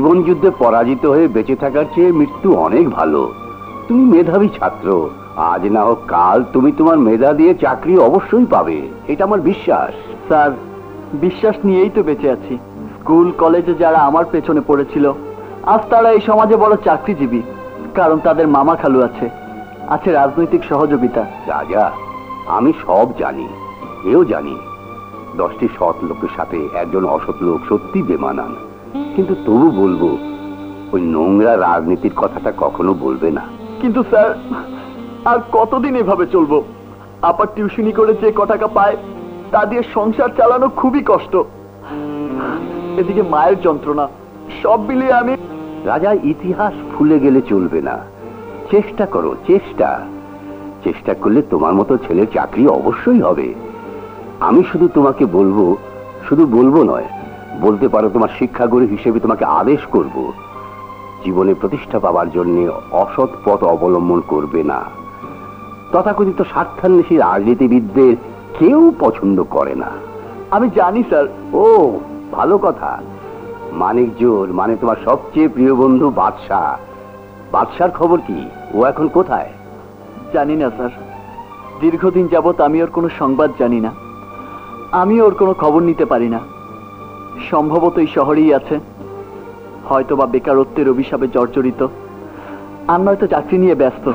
জীবন যুদ্ধে পরাজিত হয়ে বেঁচে থাকার চেয়ে মৃত্যু অনেক ভালো। তুমি মেধাবী ছাত্র। আজ না হোক কাল তুমি তোমার মেধা দিয়ে চাকরি অবশ্যই পাবে। এটা আমার বিশ্বাস। স্যার বিশ্বাস নিয়েই তো বেঁচে আছি। স্কুল কলেজে যারা আমার পেছনে পড়েছিল আজ তারা এই সমাজে বড় চাকরিজীবী কারণ তাদের মামা খালু আছে। আছে রাজনৈতিক সহযোগিতা। রাজা আমি সব জানি এও জানি দশটি সৎ লোকের সাথে একজন অসৎ লোক সত্যি বেমানান। কিন্তু তবু বলব ওই নোংরা রাজনীতির কথাটা কখনো বলবে না। কিন্তু স্যার আর কতদিন এভাবে চলবো? আপার টিউশনি করে যে ক টাকা পায় তা দিয়ে সংসার চালানো খুবই কষ্ট। এদিকে মায়ের যন্ত্রণা সব মিলিয়ে আমি রাজা ইতিহাস ভুলে গেলে চলবে না। চেষ্টা করো চেষ্টা। চেষ্টা করলে তোমার মতো ছেলের চাকরি অবশ্যই হবে। আমি শুধু তোমাকে বলব শুধু বলব নয় বলতে পারো, তোমার শিক্ষাগুরু হিসেবে তোমাকে আদেশ করব, জীবনে প্রতিষ্ঠা পাওয়ার জন্য অসৎ পথ অবলম্বন করবে না। তথাকথিত স্বার্থান্বেষী রাজনীতিবিদদের কেউ পছন্দ করে না। আমি জানি, স্যার। ও, ভালো কথা। মানিক জোর মানে তোমার সবচেয়ে প্রিয় বন্ধু বাদশাহ। বাদশার খবর কি? ও এখন কোথায়? জানি না, স্যার। দীর্ঘদিন যাবৎ আমি ওর কোনো সংবাদ জানি না। আমি ওর কোনো খবর নিতে পারি না। সম্ভবত এই শহরেই আছে। হয়তো বা বেকারত্বের অভিশাপে জর্জরিত। আর নয়তো চাকরি নিয়ে ব্যস্ত।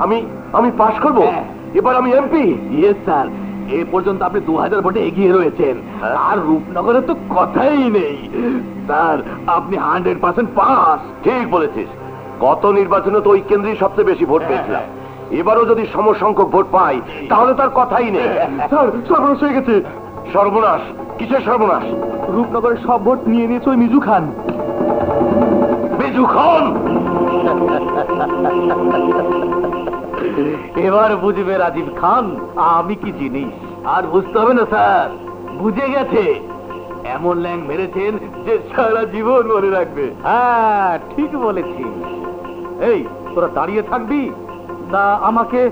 আমি আমি পাশ করব? এবার আমি এমপি ইয়েস স্যার এ পর্যন্ত আপনি দু হাজার ভোটে এগিয়ে রয়েছেন। আর রূপনগরে তো কথাই নেই। স্যার আপনি হান্ড্রেড পার্সেন্ট পাস। ঠিক বলেছিস। গত নির্বাচনে তো ওই কেন্দ্রেই সবচেয়ে বেশি ভোট পেয়েছিলাম। এবারও যদি সমসংখ্যক ভোট পাই তাহলে তার কথাই নেই। স্যার সর্বনাশ হয়ে গেছে। সর্বনাশ? কিসের সর্বনাশ? রূপনগরের সব ভোট নিয়ে নিয়েছে ওই মিজু খান। বেজু খান! এবার বুঝবে রাজীব খান আমি কি জিনিস? আর বুঝতে হবে না স্যার। বুঝে গেছে। এমন ল্যাং মেরেছেন যে সারা জীবন মনে রাখবে। হ্যাঁ ঠিক বলেছিস। এই তোরা দাঁড়িয়ে থাকবি? না আমাকে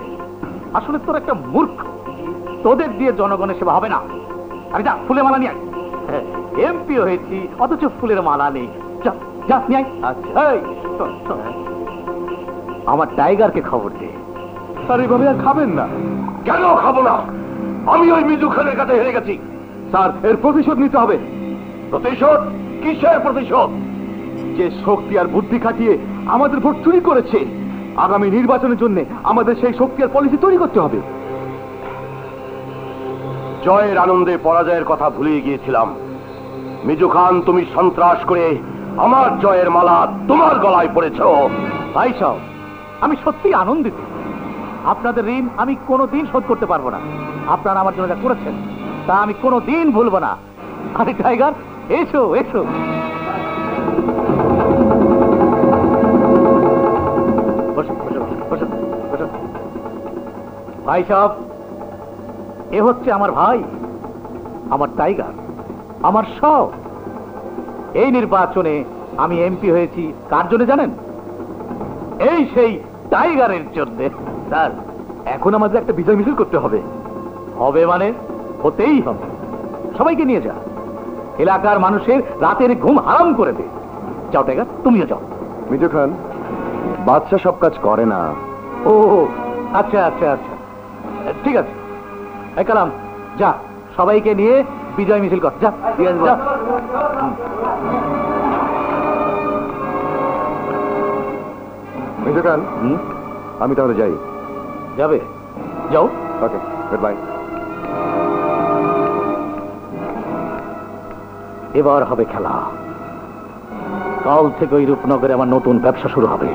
আসলে তোর একটা মূর্খ। তোদের দিয়ে জনগণের সেবা হবে না। আমি যা ফুলের মালা নিয়ে এমপি হয়েছি অথচ ফুলের মালা নেই। যা যা নিয়ে আচ্ছা। এই। আমার টাইগারকে খবর দে। স্যার এইভাবে আর খাবেন না। কেন খাব না? আমি ওই মিজু খানের কাছে হেরে গেছি। স্যার এর প্রতিশোধ নিতে হবে। প্রতিশোধ? কিসের প্রতিশোধ? যে শক্তি আর বুদ্ধি খাটিয়ে আমাদের ভোট চুরি করেছে আগামী নির্বাচনের জন্য আমাদের সেই শক্তি আর পলিসি তৈরি করতে হবে। জয়ের আনন্দে পরাজয়ের কথা ভুলে গিয়েছিলাম। মিজু খান তুমি সন্ত্রাস করে আমার জয়ের মালা তোমার গলায় পড়েছ। ভাই সাহেব আমি সত্যি আনন্দিত। আপনাদের ঋণ আমি কোনো দিন শোধ করতে পারব না। আপনারা আমার জন্য যা করেছেন, তা আমি কোনো দিন ভুলবো না। আরে, টাইগার, এসো এসো। ভাই সাহেব, এ হচ্ছে আমার ভাই, আমার টাইগার, আমার সব। এই নির্বাচনে আমি এমপি হয়েছি, কার জন্য জানেন? এই সেই টাইগারের জন্য। স্যার এখন আমাদের একটা বিজয় মিছিল করতে হবে। হবে মানে হতেই হবে। সবাইকে নিয়ে যা। এলাকার মানুষের রাতের ঘুম হারাম করে দে। যাও টাইগার তুমিও যাও। মিজু খান বাদশা সব কাজ করে না। ও আচ্ছা আচ্ছা আচ্ছা। ঠিক আছে। কালাম যা সবাইকে নিয়ে বিজয় মিছিল কর। যা যা। মিজু খান আমি তাহলে যাই। যাবে? যাও। ওকে গুড বাই এবার হবে খেলা। কাল থেকে ওই রূপনগরে আমার নতুন ব্যবসা শুরু হবে।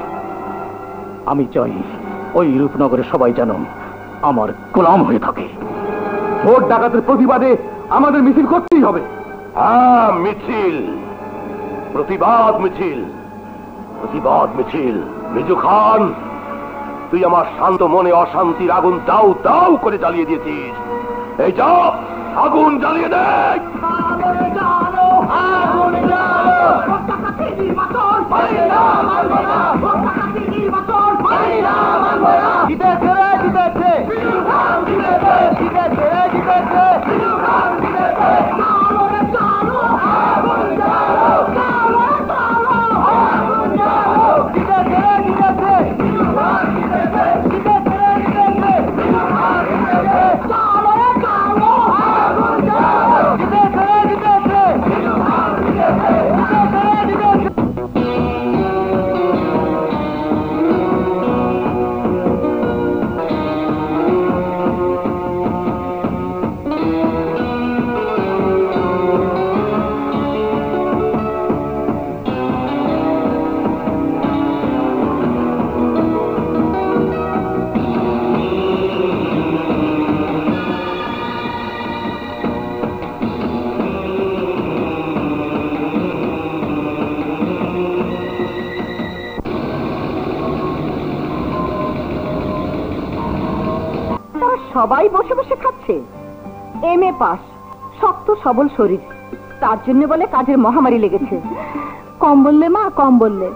আমি চাই ওই রূপনগরে সবাই যেন আমার গোলাম হয়ে থাকে। ভোট ডাকাতের প্রতিবাদে আমাদের মিছিল করতেই হবে। হ্যাঁ মিছিল। প্রতিবাদ মিছিল। প্রতিবাদ মিছিল। মিজু খান। তুই আমার শান্ত মনে অশান্তির আগুন দাও দাও করে জ্বালিয়ে দিয়েছিস। এই যা, আগুন জ্বালিয়ে দে। জিতেছে জিতেছে জিতেছে। সবাই বসে বসে খাচ্ছে। M A pass. শক্ত, সবল শরীর। তার জন্য বলে কাজের মহামারী লেগেছে। কম বললে মা, কম বললে।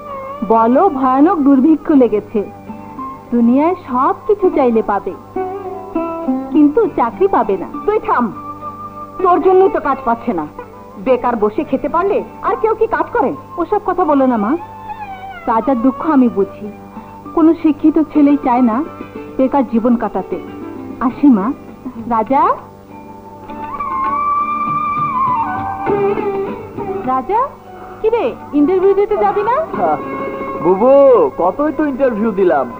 বলো, ভয়ানক দুর্ভিক্ষ লেগেছে। দুনিয়ায় সব কিছু চাইলে পাবে। কিন্তু চাকরি পাবে না। তুই থাম। তোর জন্যই তো কাজ পাচ্ছে না। বেকার বসে খেতে পারলে আর কেউ কি কাজ করে? ওসব কথা বলো না, মা। রাজার দুঃখ আমি বুঝি। কোনো শিক্ষিত ছেলেই চায় না বেকার জীবন কাটাতে। আসি মা। রাজা? রাজা? কি রে ইন্টারভিউ দিতে যাবি না? বুবু কতই তো ইন্টারভিউ দিলাম।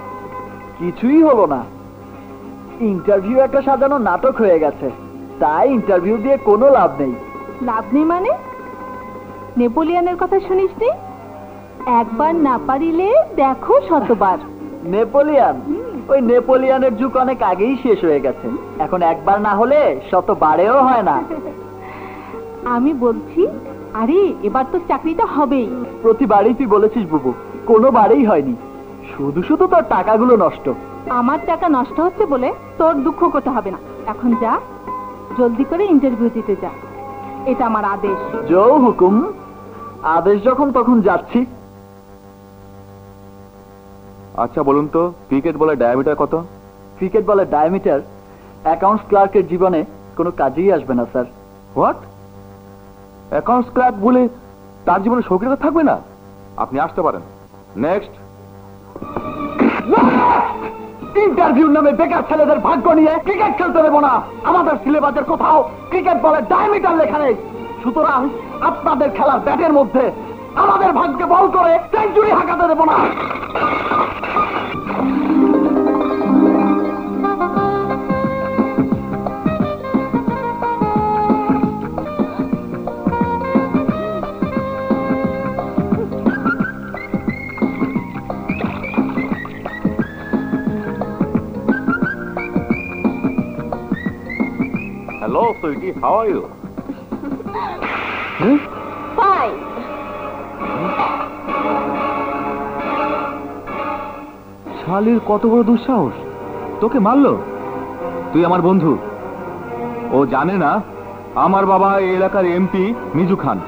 কিছুই হলো না। ইন্টারভিউ একটা সাজানো নাটক হয়ে গেছে। তাই ইন্টারভিউ দিয়ে কোনো লাভ নেই। লাভ নেই মানে? নেপোলিয়ানের কথা শুনিসনি? একবার না পারিলে দেখো শতবার। নেপোলিয়ান? ওই নেপোলিয়ানের যুগ অনেক আগেই শেষ হয়ে গেছে। এখন একবার না হলে শত বারেও হয় না। আমি বলছি আরে এবার তো চাকরিটা হবেই। প্রতিবারই তুই বলেছিস বুবু কোনো বারেই হয়নি। শুধু শুধু তোর টাকাগুলো নষ্ট। আমার টাকা নষ্ট হচ্ছে বলে তোর দুঃখ করতে হবে না। এখন যা জলদি করে ইন্টারভিউ দিতে যা। এটা আমার আদেশ। জো হুকুম। আদেশ যখন তখন যাচ্ছি। আচ্ছা বলুন তো ক্রিকেট বলে ডায়ামিটার কত? ক্রিকেট বলে ডায়ামিটার অ্যাকাউন্টস ক্লার্কের জীবনে কোনো কাজেই আসবে না স্যার। হোয়াট অ্যাকাউন্টস ক্লার্ক বলে তার জীবনে সক্রিয়তা থাকবে না? আপনি আসতে পারেন। নেক্সট ইন্টারভিউ নামে বেকার ছেলেদের ভাগ্য নিয়ে ক্রিকেট খেলতে দেবো না। আমাদের সিলেবাসের কোথাও ক্রিকেট বলে ডায়ামিটার লেখা নেই। সুতরাং আপনাদের খেলার ব্যাটের মধ্যে আমাদের ভাগ্যে বল করে সেঞ্চুরি হাঁকাতে দেবো না। Hello sweetie how are you phi শালির কত বড় দুঃসাহস। তোকে মারলো? তুই আমার বন্ধু। ও জানে না, আমার বাবা এই এলাকার এমপি মিজু খান।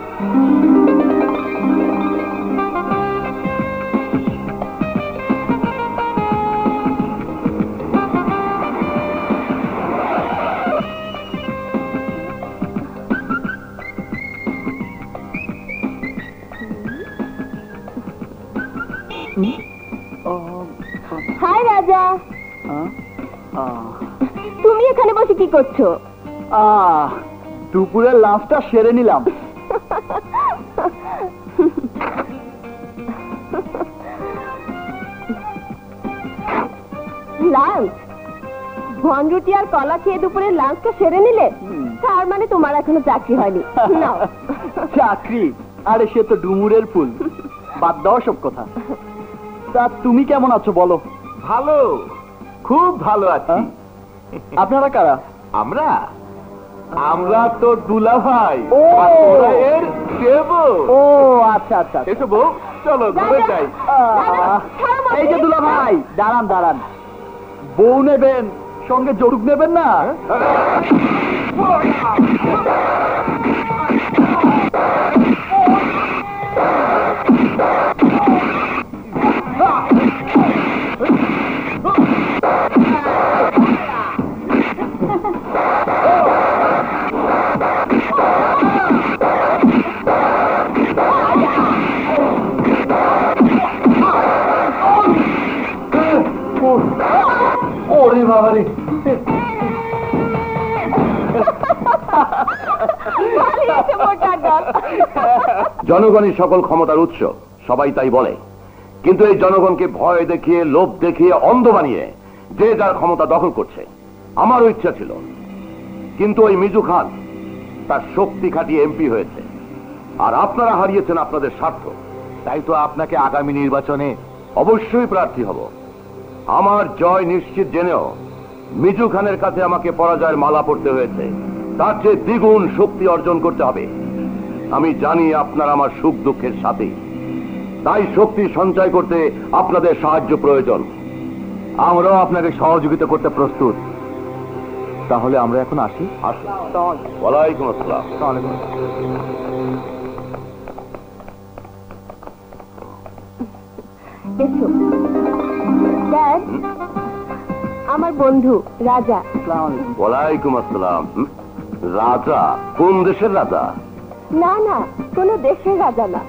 করছ? আহ, দুপুরের লাঞ্চটা সেরে নিলাম। লাঞ্চ ভনরুটি আর কলা খেয়ে দুপুরে লাঞ্চটা সেরে নিলে? তার মানে তোমার এখনও চাকরি হয়নি। চাকরি? আরে সে তো ডুমুরের ফুল। বাদ দাও সব কথা। তা তুমি কেমন আছো বলো? ভালো। খুব ভালো আছি। হ্যাঁ? আপনারা কারা? আমরা? আমরা তো দুলা ভাই ও! এর দেবো। ও আচ্ছা আচ্ছা এসব এসো বউ চলো ঘরে! যাই। এই যে দুলা ভাই দাঁড়ান দাঁড়ান। বউ নেবেন সঙ্গে জরুক নেবেন না? জনগণই সকল ক্ষমতার উৎস, সবাই তাই বলে। কিন্তু এই জনগণকে ভয় দেখিয়ে, লোভ দেখিয়ে, অন্ধ বানিয়ে যে যার ক্ষমতা দখল করছে, আমারও ইচ্ছা ছিল। কিন্তু ওই মিজু খান তার শক্তি খাটিয়ে এমপি হয়েছে। আর আপনারা হারিয়েছেন আপনাদের স্বার্থ। তাই তো আপনাকে আগামী নির্বাচনে অবশ্যই প্রার্থী হব। আমার জয় নিশ্চিত জেনেও মিজু খানের কাছে আমাকে পরাজয়ের মালা পড়তে হয়েছে। তার চেয়ে দ্বিগুণ শক্তি অর্জন করতে হবে। আমি জানি আপনার আমার সুখ দুঃখের সাথে। তাই শক্তি সঞ্চয় করতে আপনাদের সাহায্য প্রয়োজন। আমরাও আপনাকে সহযোগিতা করতে প্রস্তুত। তাহলে আমরা এখন আসি? ওয়ালাইকুম আসসালাম। আমার বন্ধু রাজা। ওয়ালাইকুম আসসালাম। রাজা? কোন দেশের রাজা? না না কোনো দেশের রাজা না।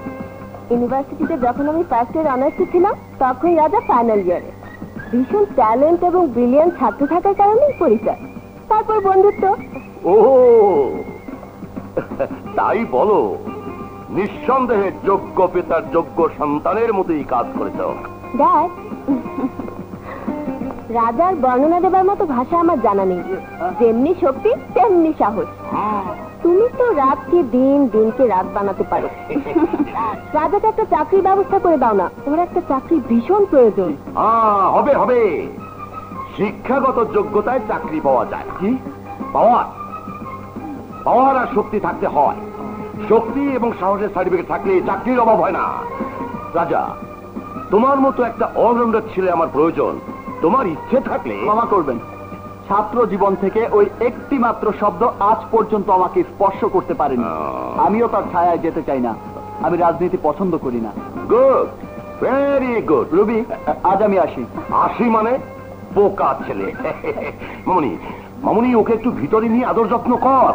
ইউনিভার্সিটিতে যখন আমি ফার্স্ট ইয়ার অনার্সে ছিলাম তখন রাজা ফাইনাল ইয়ারে ভীষণ ট্যালেন্ট এবং ব্রিলিয়ান্ট ছাত্র থাকার কারণেই পরিচয়। তারপর বন্ধুত্ব। ও তাই বলো নিঃসন্দেহে যোগ্য পিতার যোগ্য সন্তানের মতোই কাজ করেছ। দেখ রাজার বর্ণনা দেবার মতো ভাষা আমার জানা নেই। যেমনি শক্তি তেমনি সাহস। তুমি তো রাতকে দিন দিনকে রাত বানাতে পারো। রাজাকে একটা চাকরির ব্যবস্থা করে দাও না। ওর একটা চাকরি ভীষণ প্রয়োজন। হবে হবে। শিক্ষাগত যোগ্যতায় চাকরি পাওয়া যায় কি? পাওয়ার। পাওয়ার আর শক্তি থাকতে হয়। শক্তি এবং সাহসের সার্টিফিকেট থাকলে চাকরির অভাব হয় না। রাজা তোমার মতো একটা অলরাউন্ডার ছেলে আমার প্রয়োজন। তোমার ইচ্ছে থাকলে ক্ষমা করবেন। ছাত্র জীবন থেকে ওই একটি মাত্র শব্দ আজ পর্যন্ত আমাকে স্পর্শ করতে পারেনি। আমিও তার ছায়ায় যেতে চাই না। আমি রাজনীতি পছন্দ করি না। Good very good. রুবি আজ আমি আসি। আসি মানে? বোকা ছেলে। মামনি মামনি ওকে একটু ভিতরে নিয়ে আদর যত্ন কর।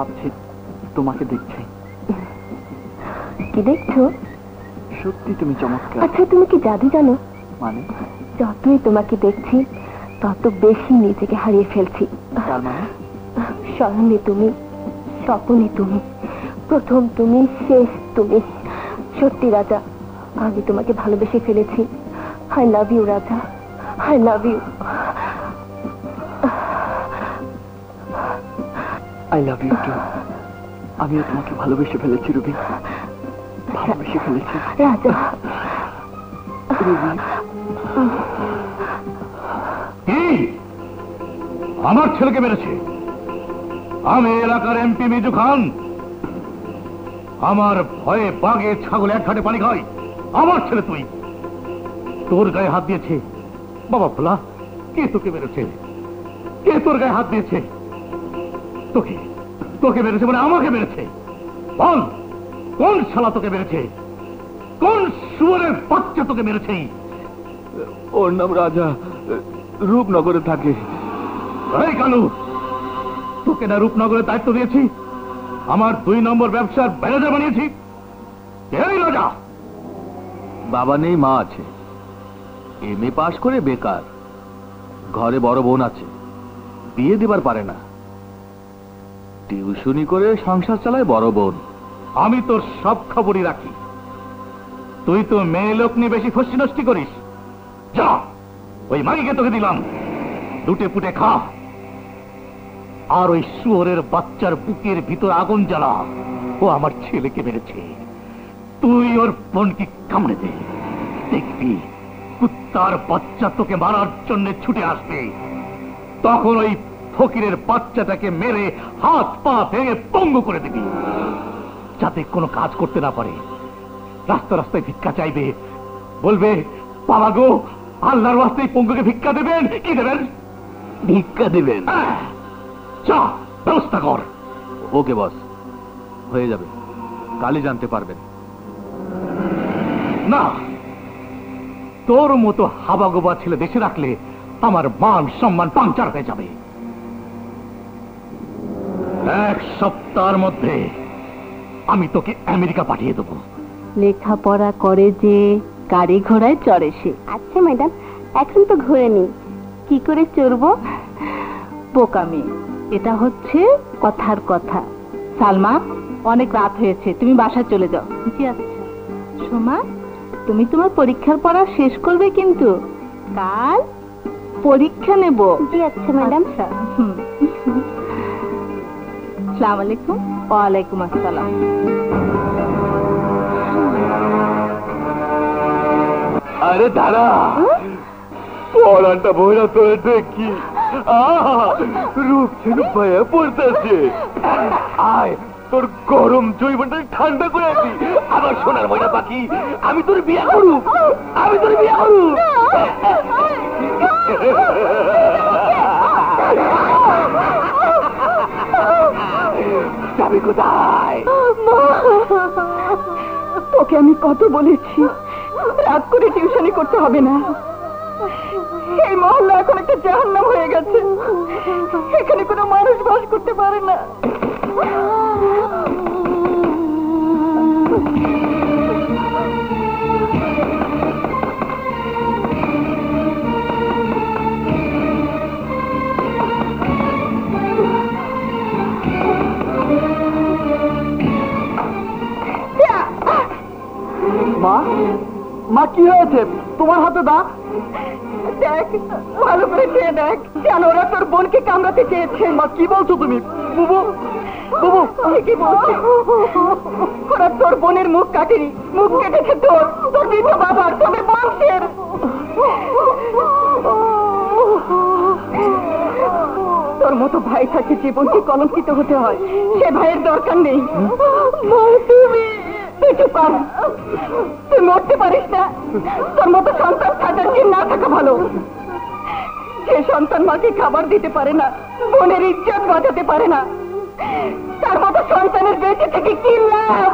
ভাবছি তোমাকে দেখছি। কি দেখছ? সত্যি তুমি চমৎকার। আচ্ছা তুমি কি জাদু জানো? মানে? যতই তোমাকে দেখছি তত বেশি নিজেকে হারিয়ে ফেলছি। তার মানে? স্মরণে তুমি স্বপনে তুমি প্রথম তুমি শেষ তুমি। সত্যি রাজা আমি তোমাকে ভালোবেসে ফেলেছি। I love you Raja. I love you I love you too আমিও তোমাকে ভালোবেসে ফেলেছি রুবি। ভালোবেসে ফেলেছি। রাজা। রুবি। আমার ছেলেকে মেরেছে। আমি এলাকার এমপি মিজু খান। আমার ভয়ে বাঘে ছাগল এক ঘাটে পানি খায়। আমার ছেলে তুই। তোর গায়ে হাত দিয়েছে। বাবা ভোলা কে তোকে মেরেছে? কে তোর গায়ে হাত দিয়েছে? তোকে তোকে মেরেছে মানে আমাকে মেরেছে। বল কোন শালা তোকে মেরেছে? কোন শুয়ারের বাচ্চা তোকে মেরেছে? ওর নাম রাজা রূপনগরে থাকে। এই কালু তোকে না রূপনগরের দায়িত্ব দিয়েছি আমার দুই নম্বর ব্যবসার ম্যানেজার বানিয়েছি। এই রাজা। বাবা নেই মা আছে। এম এ পাশ করে বেকার। ঘরে বড় বোন আছে। বিয়ে দেবার পারে না। টিউশনি করে সংসার চালায় বড় বোন। আমি তোর সব খবরই রাখি। তুই তো মেয়ে লোক নিয়ে বেশি ফসি নষ্টি করিস। যা, ওই মাগিকে তোকে দিলাম। দুটে পুটে খা। আর ওই শুয়োরের বাচ্চার বুকের ভিতর আগুন জ্বালা। ও আমার ছেলেকে মেরেছে। তুই ওর বোনকে কামড়ে দে। দেখবি, কুত্তার বাচ্চা তোকে মারার জন্য ছুটে আসবে। তখন ওই ফকিরের বাচ্চাটাকে মেরে হাত পা ভেঙে পঙ্গু করে দিবি। যাতে কোনো কাজ করতে না পারে। রাস্তা রাস্তায় ভিক্ষা চাইবে। বলবে বাবা গো আল্লাহর রাস্তায় পঙ্গুকে ভিক্ষা দেবেন। কি দেবেন? ভিক্ষা দিবেন? আহ, যা ব্যবস্থা কর। ওকে বস। হয়ে যাবে। কালই জানতে পারবেন। না। তোর মতো হাবাগোবা ছেলে দেশে রাখলে আমার মান সম্মান পাংচার হয়ে যাবে। এক সপ্তাহের মধ্যে আমি তোকে আমেরিকা পাঠিয়ে দেবো। লেখাপড়া করে যে গাড়ি ঘোড়ায় চড়ে সে। আচ্ছা ম্যাডাম এখন তো ঘুরে নি। কি করে চড়বো? বোকামি এটা হচ্ছে কথার কথা। সালমা অনেক রাত হয়েছে তুমি বাসা চলে যাও। জি আচ্ছা। সোমা তুমি তোমার পরীক্ষার পড়া শেষ করবে কিন্তু। কাল পরীক্ষা নেব। জি আচ্ছা ম্যাডাম। সালাম আলাইকুম আসসালাম আরে দাঁড়া পড়াটা বইরা তোরে দেখি রূপ ছিল ভয়ে পড়তেছে আয় তোর গরম জৈবনটা ঠান্ডা করে আছি আমার সোনার ময়না পাখি আমি তোর বিয়ে করু আমি তোর বিয়ে করু যাবি কোথায়? তোকে আমি কত বলেছি। রাত করে টিউশনি করতে হবে না। এই মহল্লা এখন একটা জাহান্নাম হয়ে গেছে। এখানে কোনো মানুষ বাস করতে পারে না। মা। মা কি হয়েছে? তোমার হাতে দা। দেখ ভালো করে চেয়ে দেখ। কেন ওরা তোর বোনকে কামড়াতে চেয়েছে? মা কি বলছো তুমি? বুবু বুবু। ঠিকই বলছে। ওরা তোর বোনের মুখ কাটেনি। মুখ কেটেছে তোর। তোর বৃদ্ধ বাবার তোদের বংশের তোর মতো ভাই থাকে জীবনকে কলঙ্কিত হতে হয়? সে ভাইয়ের দরকার নেই। মা তুমি তুই কম তুই মরতে পারিস না। তোর মতো সন্তান থাকার কি না থাকা ভালো। যে সন্তান মাকে খাবার দিতে পারে না, বোনের ইজ্জত বাঁচাতে পারে না, তার মতো সন্তানের বেঁচে থেকে কি লাভ?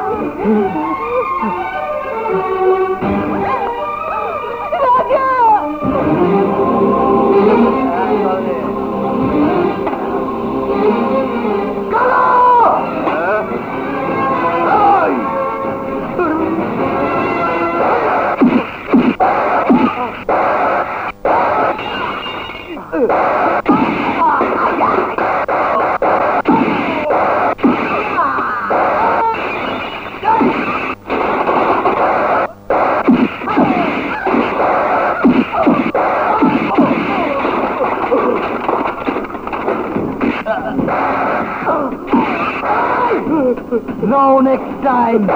নেক্সট টাইম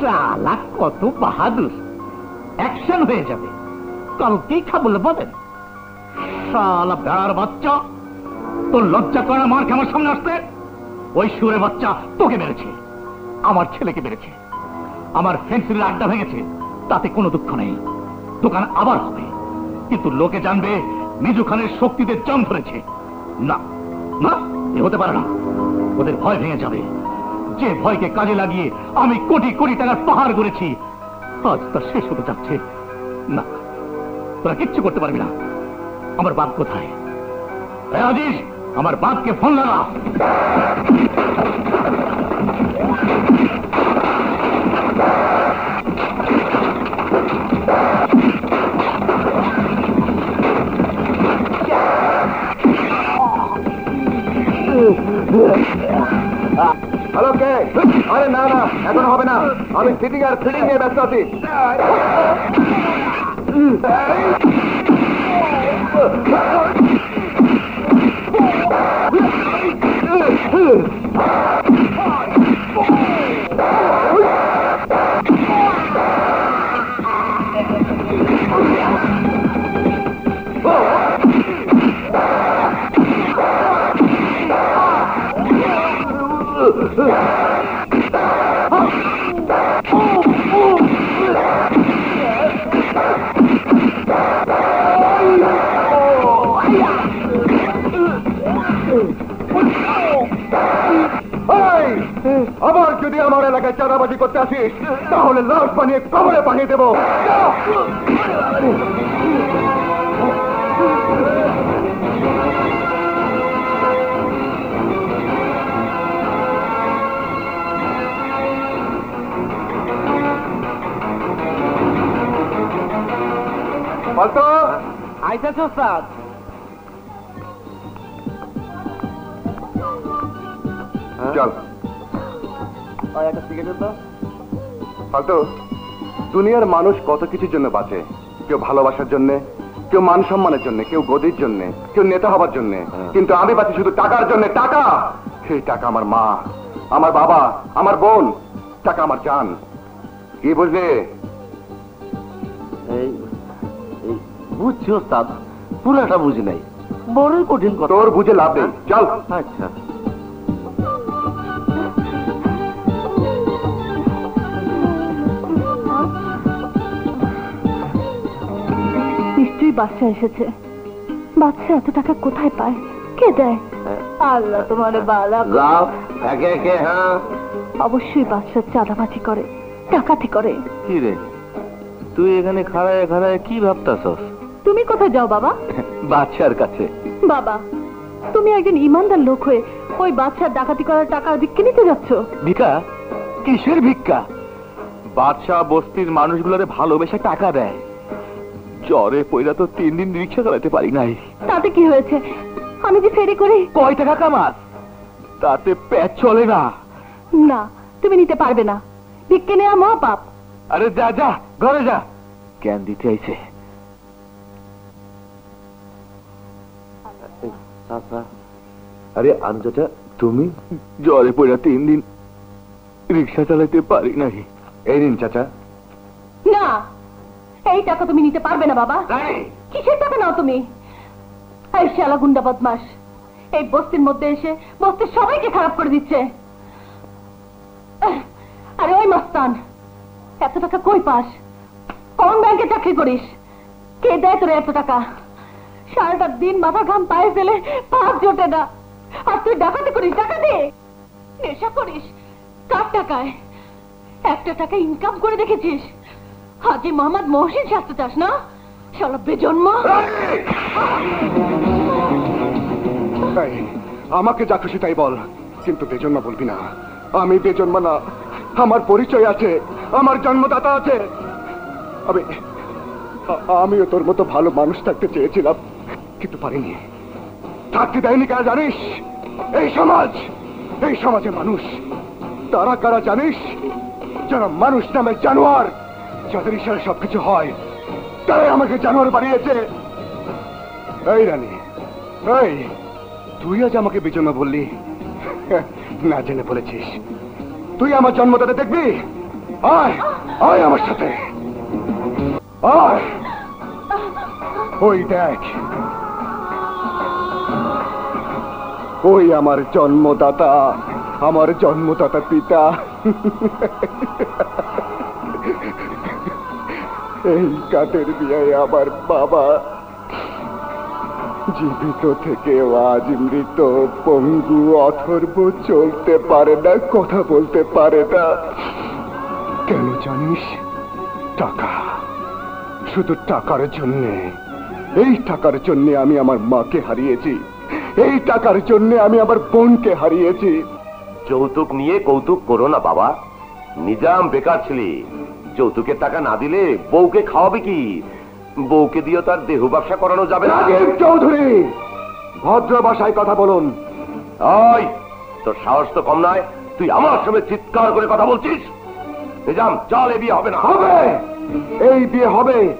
শালা, কত বাহাদুর। অ্যাকশন হয়ে যাবে। কালকেই খাব বলেন শালা বেড়ার বাচ্চা, তোর লজ্জা করা মার আমার সামনে আসতে ওই সুরে বাচ্চা তোকে মেরেছে। আমার ছেলেকে মেরেছে। আমার ফেন্সিলের আড্ডা ভেঙেছে। তাতে কোনো দুঃখ নেই। দোকান আবার হবে। কিন্তু লোকে জানবে, মিজু খানের শক্তিতে জং ধরেছে। না না, এ হতে পারে না। ওদের ভয় ভেঙে যাবে। যে ভয়কে কাজে লাগিয়ে আমি কোটি কোটি টাকার পাহাড় করেছি, আজ তা শেষ হতে যাচ্ছে। না, তোরা কিচ্ছু করতে পারবি না। আমার বাপ কোথায়? আজিজ, আমার বাপকে ফোন লাগা। হ্যালো কে আরে না না এখন হবে না। আমি সিটিং আর ফিটিং নিয়ে ব্যস্ত আছি। এই, আসিস তাহলে লাশ বানিয়ে কবরে পাঠিয়ে দেবো। বলতো আইসাছ ওস্তাদ? চল। একটা সিগারেট তো ফালতু দুনিয়ার মানুষ কত কিছুর জন্য বাঁচে? কেউ ভালোবাসার জন্য কেউ মান সম্মানের জন্য কেউ গদির জন্য কেউ নেতা হবার জন্য। কিন্তু আমি বাঁচি শুধু টাকার জন্য। টাকা! সেই টাকা আমার মা আমার বাবা আমার বোন টাকা আমার জান। কি বুঝলে? বুঝছি ওস্তাদ পুরাটা বুঝি নাই। বড়ই কঠিন কথা। তোর বুঝে লাভ নেই। চল। আচ্ছা। নিশ্চয়ই বাচ্চা এসেছে। বাচ্চা এত টাকা কোথায় পায়? কে দেয়? আল্লাহ তোমার বালা। যাও একে একে হ্যাঁ। অবশ্যই বাচ্চা চাঁদাবাজি করে ডাকাতি করে। কি রে? তুই এখানে খাড়ায় খাড়ায় কি ভাবতাছস? তুমি কোথায় যাও বাবা? বাচ্চার কাছে। বাবা তুমি একজন ইমানদার লোক হয়ে ওই বাচ্চার ডাকাতি করার টাকা ভিক্ষে নিতে যাচ্ছ? ভিক্ষা? কিসের ভিক্ষা? বাদশাহ বস্তির মানুষগুলোরে ভালোবেসে টাকা দেয়। জ্বরে পয়লা তো তিন দিন রিক্সা চালাতে পারি নাই। তাতে কি হয়েছে? আমি যে ফেরি করি। কয় টাকা কামাস তাতে পেট চলে না। না তুমি নিতে পারবে না। ভিক্ষে নেওয়া মহাপাপ। আরে যা যা ঘরে যা। জ্ঞান দিতে আইছে। আরে আঞ্জাটা তুমি? জ্বরে পয়লা তিন দিন রিক্সা চালাতে পারি নাই। এই নিন চাচা। না এই টাকা তুমি নিতে পারবে না বাবা। কিসের টাকা নাও তুমি? এই শালা গুন্ডা বদমাস এই বস্তির মধ্যে এসে বস্তির সবাইকে খারাপ করে দিচ্ছে। আরে ওই মস্তান এত টাকা কই পাস? কোন ব্যাংকে চাকরি করিস? কে দেয় তোর এত টাকা? সারাটা দিন মাথা ঘাম পায়ে ফেলে পাঁচ জোটে না। আর তুই ডাকাতি করিস ডাকাতি? নেশা করিস? কার টাকায়? একটা টাকা ইনকাম করে দেখেছিস? হাজি মোহাম্মদ মহসিন শাস্তি চাস না? শালা বেজন্ম। আমাকে যা খুশি তাই বল, কিন্তু বেজন্মা বলবি না। আমি বেজন্মা না, আমার পরিচয় আছে, আমার জন্মদাতা আছে। আমি, আমিও তোর মতো ভালো মানুষ থাকতে চেয়েছিলাম, কিন্তু পারিনি। থাকতে দেয়নি কারা জানিস? এই সমাজ, এই সমাজে মানুষ। তারা কারা জানিস? যারা মানুষ নামে জানোয়ার। যাদের ইশারে সবকিছু হয়, তারাই আমাকে জানোয়ার বানিয়েছে। এই রানী, এই তুই আজ আমাকে বিজন্মা বললি, না জেনে বলেছিস। তুই আমার জন্মদাতা দেখবি? আয় আয় আমার সাথে। আয়, ওই দেখ। ওই আমার জন্মদাতা আমার জন্মদাতা পিতা। এই কাঠের বিয়ায় আমার বাবা। জীবিত থেকে আজ মৃত, পঙ্গু অথর্ব চলতে পারে না, কথা বলতে পারে না। কেন জানিস? টাকা। শুধু টাকার জন্যে। এই টাকার জন্য আমি আমার মাকে হারিয়েছি। এই টাকার জন্য আমি আমার বোনকে হারিয়েছি। যৌতুক নিয়ে কৌতুক করো না বাবা। নিজাম বেকার ছিলি। যৌতুকের টাকা না দিলে বউকে খাওয়াবে কি? বউকে দিয়ে তার দেহ ব্যবসা করানো যাবে না চৌধুরী! ভদ্র ভাষায় কথা বলুন। ওই তোর সাহস তো কম নয়। তুই আমার সঙ্গে চিৎকার করে কথা বলছিস। নিজাম চল এ বিয়ে হবে না। হবে! এই বিয়ে হবে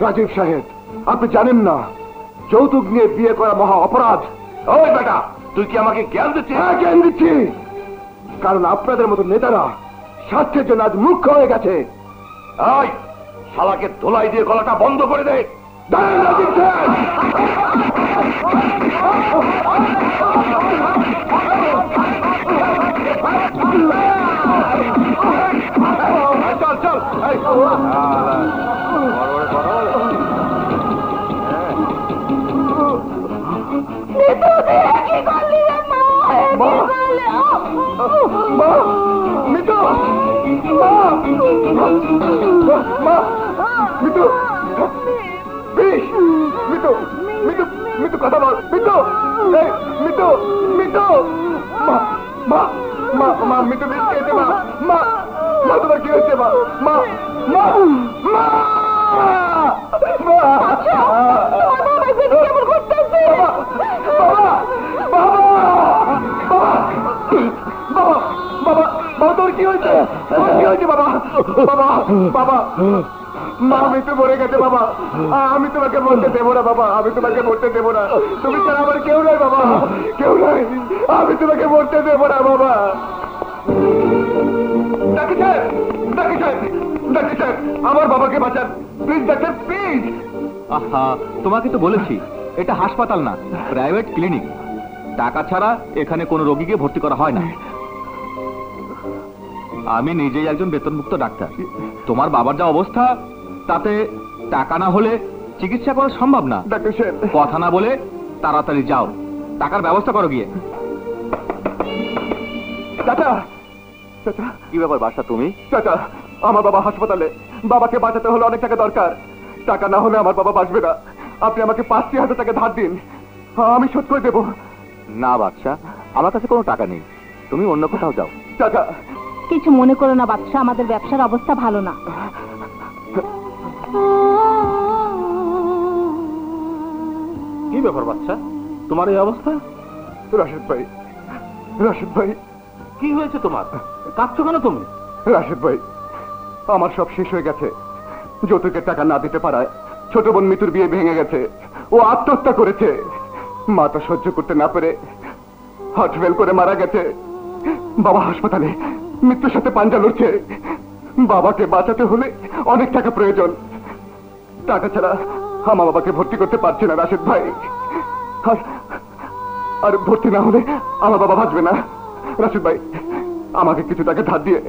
রাজীব সাহেব। আপনি জানেন না যৌতুক নিয়ে বিয়ে করা মহা অপরাধ। ওই বেটা তুই কি আমাকে জ্ঞান দিচ্ছিস? হ্যাঁ, জ্ঞান দিচ্ছি। কারণ আপনাদের মতো নেতারা স্বার্থের জন্য আজ মুখ্য হয়ে গেছে। শালাকে ধোলাই দিয়ে গলাটা বন্ধ করে দে। চল মা। মিতু মা মা মিতু বিশ মিতু মিতু মিতু কথা বল মিতু এই মিতু মিতু মা মা মা মা মিতু বিশ খেয়েছে মা মা মা তোমার কি হয়েছে মা মা মা মা বাবা বাবা বাবা তোর কি হয়েছে তোর কি হয়েছে বাবা বাবা, মা মৃত্যু মরে গেছে, বাবা। আমি তোমাকে মরতে দেবো না, বাবা। আমি তোমাকে মরতে দেবো না। তুমি আমার কেউ বাবা। কেউ আমি তোমাকে মরতে দেবো না, বাবা। আমার বাবাকে বাঁচান। প্লিজ ডাক্তার প্লিজ আহা, তোমাকে তো বলেছি, এটা হাসপাতাল না, প্রাইভেট ক্লিনিক। টাকা ছাড়া এখানে কোনো রোগীকে ভর্তি করা হয় না। আমি নিজেই একজন বেতনমুক্ত ডাক্তার। তোমার বাবার যা অবস্থা তাতে টাকা না হলে চিকিৎসা করা সম্ভব না। ডাক্তার সাহেব। কথা না বলে তাড়াতাড়ি যাও। টাকার ব্যবস্থা করো গিয়ে। চাচা! চাচা! কি ব্যাপার বাসা তুমি? চাচা আমার বাবা হাসপাতালে। বাবাকে বাঁচাতে হলে অনেক টাকা দরকার। টাকা না হলে আমার বাবা বাঁচবে না। আপনি আমাকে পাঁচটি হাজার টাকা ধার দিন। আমি শোধ করে দেবো। না বাচ্চা আমার কাছে কোনো টাকা নেই। তুমি অন্য কোথাও যাও। চাচা কিছু মনে করো না বাচ্চা আমাদের ব্যবসার অবস্থা ভালো না। কি ব্যাপার বাচ্চা তোমার এই অবস্থা? রাশেদ ভাই রাশেদ ভাই। কি হয়েছে তোমার? কাঁদছো কেন তুমি? রাশেদ ভাই আমার সব শেষ হয়ে গেছে। যৌতুকের টাকা না দিতে পারায় ছোট বোন মিতুর বিয়ে ভেঙে গেছে। ও আত্মহত্যা করেছে। মা তো সহ্য করতে না পেরে হার্ট ফেল করে মারা গেছে। বাবা হাসপাতালে মৃত্যুর সাথে পাঞ্জা লড়ছে। বাবাকে বাঁচাতে হলে অনেক টাকা প্রয়োজন। টাকা ছাড়া আমার বাবাকে ভর্তি করতে পারছে না রাশেদ ভাই। আর আর ভর্তি না হলে আমার বাবা বাঁচবে না। রাশেদ ভাই আমাকে কিছু টাকা ধার দিয়ে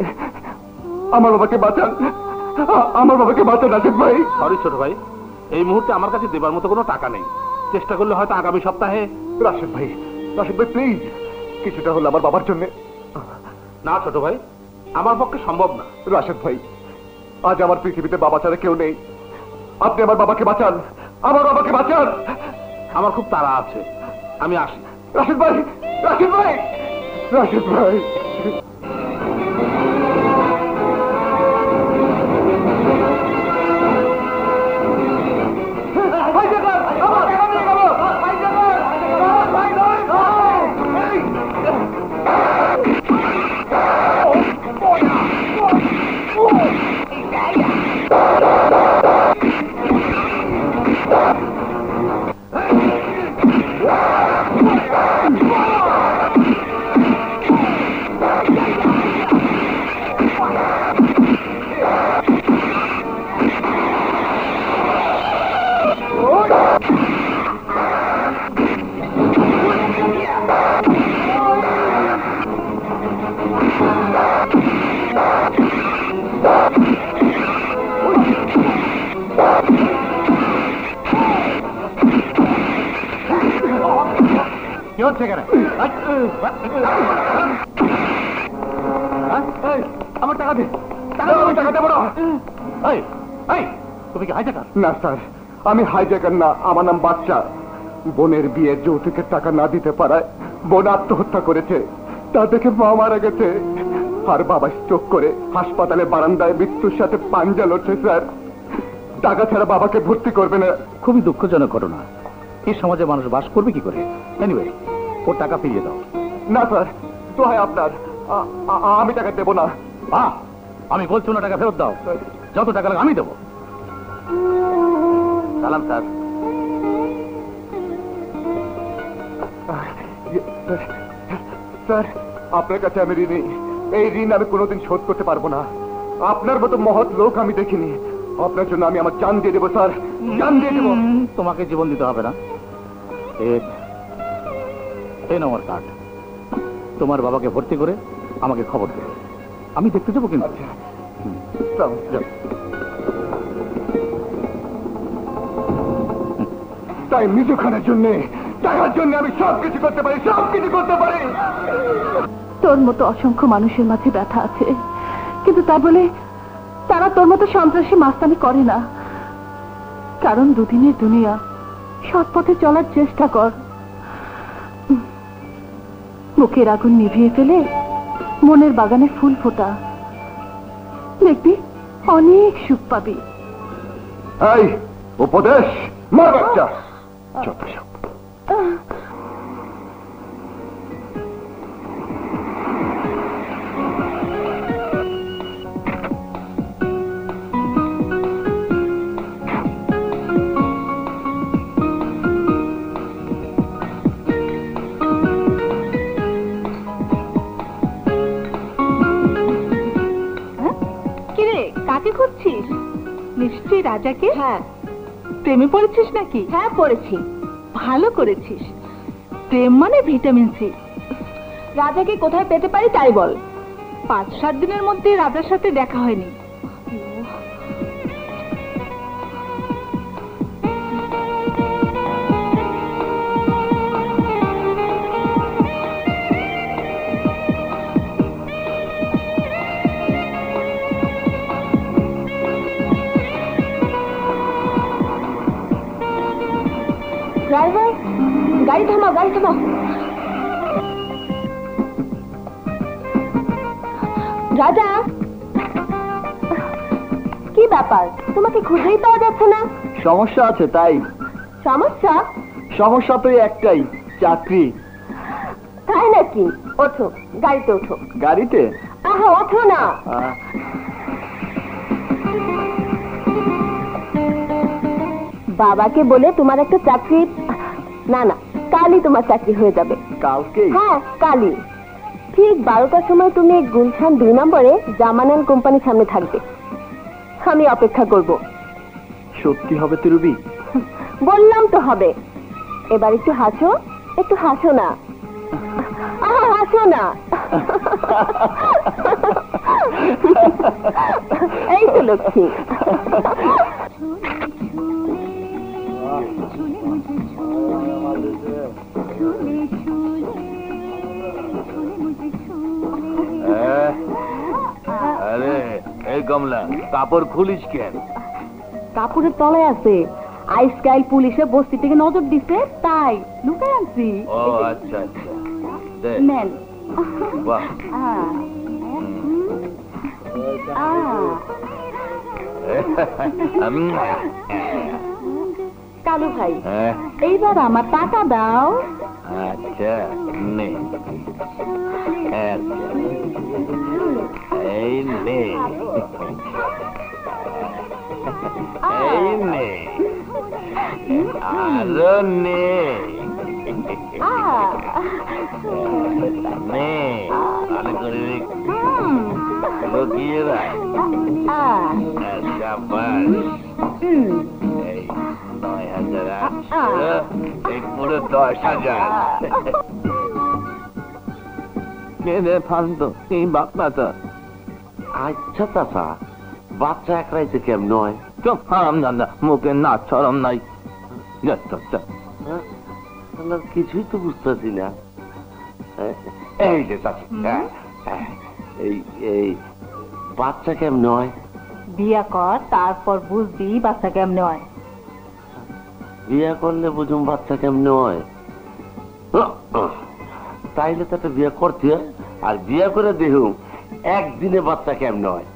আমার বাবাকে বাঁচান। আমার বাবাকে বাঁচান রাশেদ ভাই। সরি ছোট ভাই এই মুহূর্তে আমার কাছে দেবার মতো কোনো টাকা নেই। চেষ্টা করলে হয়তো আগামী সপ্তাহে রাশেদ ভাই রাশেদ ভাই প্লিজ কিছুটা হলো আমার বাবার জন্য না ছোট ভাই আমার পক্ষে সম্ভব না। রাশেদ ভাই আজ আমার পৃথিবীতে বাবা ছাড়া কেউ নেই। আপনি আমার বাবাকে বাঁচান আমার বাবাকে বাঁচান। আমার খুব তাড়া আছে। আমি আসি। রাশেদ ভাই রাশেদ ভাই রাশেদ ভাই। আমার টাকা দে। টাকা দেবো না তুমি কি হাইজাকার না স্যার, আমি হাইজ্যাকার না, আমার নাম বাচ্চা বোনের বিয়ের যৌতুকের টাকা না দিতে পারায়, বোন আত্মহত্যা করেছে। তা দেখে মা মারা গেছে আর বাবা স্ট্রোক করে হাসপাতালে বারান্দায় মৃত্যুর সাথে পাঞ্জা লড়ছে, স্যার। টাকা ছাড়া বাবাকে ভর্তি করবে না। খুবই দুঃখজনক ঘটনা। এই সমাজে মানুষ বাস করবে কি করে এনিওয়ে ওর টাকা ফিরিয়ে দাও না স্যার দোহাই আপনার। আমি টাকা দেবো না। বাহ আমি বলছি না টাকা ফেরত দাও। যত টাকা লাগে আমি দেবো। সালাম স্যার। স্যার আপনার কাছে আমি ঋণী। এই ঋণ আমি কোনোদিন শোধ করতে পারব না। আপনার মতো মহৎ লোক আমি দেখিনি। আপনার জন্য আমি আমার জান দিয়ে দেবো স্যার। চান দিয়ে দেবো। তোমাকে জীবন দিতে হবে না। এই নাও আমার কার্ড তোমার বাবাকে ভর্তি করে আমাকে খবর দেবে আমি দেখতে যাব কিন্তু। যাও। তাই মৃত্যু খানের জন্য টাকার জন্য আমি সব কিছু করতে পারি সব কিছু করতে পারি। তোর মতো অসংখ্য মানুষের মাঝে ব্যথা আছে। কিন্তু তা বলে তারা তোর মতো সন্ত্রাসী মাস্তানি করে না। কারণ দুদিনের দুনিয়া সৎ পথে চলার চেষ্টা কর। মুখের আগুন নিভিয়ে ফেলে মনের বাগানে ফুল ফোটা। দেখবি অনেক সুখ পাবি। এই উপদেশ মার বাচ্চা। যত সব রাজাকে? হ্যাঁ। প্রেমে পড়েছিস নাকি? হ্যাঁ পড়েছি। ভালো করেছিস। প্রেম মানে ভিটামিন সি। রাজাকে কোথায় পেতে পারি তাই বল। পাঁচ সাত দিনের মধ্যে রাজার সাথে দেখা হয়নি। ড্রাইভার গাড়ি থামাও গাড়ি থামাও। রাজা? কি ব্যাপার? তোমাকে খুঁজেই পাওয়া যাচ্ছে না। সমস্যা আছে তাই। সমস্যা? সমস্যা তো একটাই চাকরি। তাই নাকি? ওঠো গাড়িতে ওঠো। গাড়িতে? আহা ওঠো না। বাবাকে বলে তোমার একটা চাকরি না না কালই তোমার চাকরি হয়ে যাবে। কালকেই হ্যাঁ কালই। ঠিক বারোটার সময় তুমি গুলশান দুই নম্বরে জামানান কোম্পানির সামনে থাকবে। আমি অপেক্ষা করব। সত্যি হবে তুরুবি বললাম তো হবে। এবার একটু হাসো একটু হাসো না। হাসো না। এই তো লক্ষ্মী। আরে এই কমলা কাপড় খুলিস কেন? কাপড়ের তলায় আছে। আইসকাইল পুলিশে বস্তি থেকে নজর দিছে তাই লুকাই আনছি। ও আচ্ছা আচ্ছা। নেন। বাহ। কালু ভাই হ্যাঁ, এইবার আমার টাকা দাও। আচ্ছা নে। আচ্ছা। এই নে আরও নে নে ভালো করে লুকিয়ে আচ্ছা এই নয় হাজার আটশো। এই দশ হাজার মেয়েদের ফান্ত এই বাপমাতা আচ্ছা চাচা। বাচ্চা এক রাইতে কেম নয়? চুপ হারাম দান্দা মুখে না ছরম নাই। যা, চল, চল। শালার কিছুই তো বুঝতেছি না। হ্যাঁ, এই যে চাচি হ্যাঁ, হ্যাঁ, এই এই বাচ্চা কেমন হয় বিয়া কর তারপর বুঝবি বাচ্চা কেমনে হয় বিয়া করলে বুঝুম বাচ্চা কেমন হয় তাইলে তো একটা বিয়া করতে হয় আর বিয়া করে দেখুম একদিনে বাচ্চা কেমন হয়?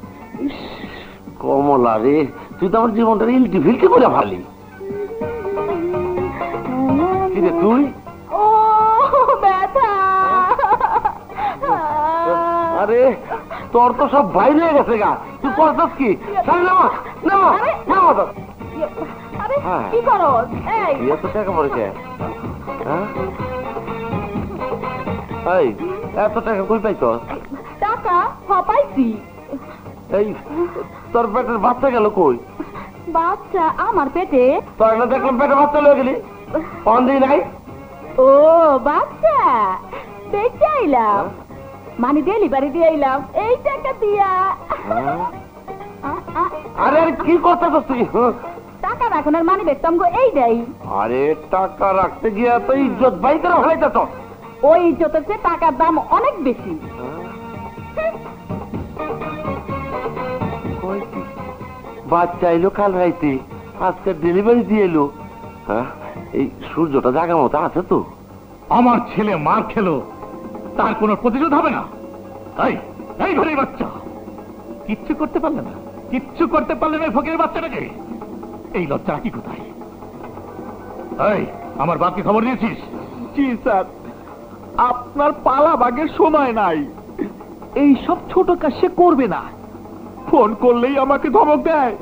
কমলা রে তুই তো আমার জীবনটা ইলটি ফিলটি করে ভালি কিরে তুই? ও ব্যথা। আরে তোর তো সব বাইরে হয়ে গেছে গা। তুই করছিস কি? সারি নামা নামা নামা তো হ্যাঁ। কি করো এই। বিয়ে টাকা পড়েছে হ্যাঁ? এই এত টাকা কই পাইছ টাকা হপাইছি এই তোর পেটের বাচ্চা গেল কই? বাচ্চা আমার পেটে। তোর না দেখলাম পেটে বাচ্চা লয়ে গেলি? অন্ধি নাই? ও বাচ্চা। দেখতে আইলাম। মানে ডেলিভারি দিয়ে আইলাম। এই টাকা দিয়া। আ, আরে আরে কি করতে তুই? হ্যাঁ? টাকা রাখুন আর মানি বেচতাম গো এই দেই। আরে টাকা রাখতে গিয়া তো ইজ্জত বাই করে ফেলাইতে তো ওই ইজ্জতের চেয়ে টাকার দাম অনেক বেশি। বাচ্চা এলো কাল রাইতে। আজকে ডেলিভারি দিয়ে এলো। হ্যাঁ এই সূর্যটা জাগা মতো আছে তো। আমার ছেলে মার খেলো তার কোনো প্রতিশোধ হবে না। তাই এই ঘরের বাচ্চা। কিচ্ছু করতে পারলে না কিচ্ছু করতে পারলে না ফকিরের বাচ্চাটাকে। এই লজ্জা কি কোথায়? এই আমার বাপকে খবর দিয়েছিস? জি স্যার। আপনার পালা বাগের সময় নাই। এই সব ছোট কাজ সে করবে না। ফোন করলেই আমাকে ধমক দেয়।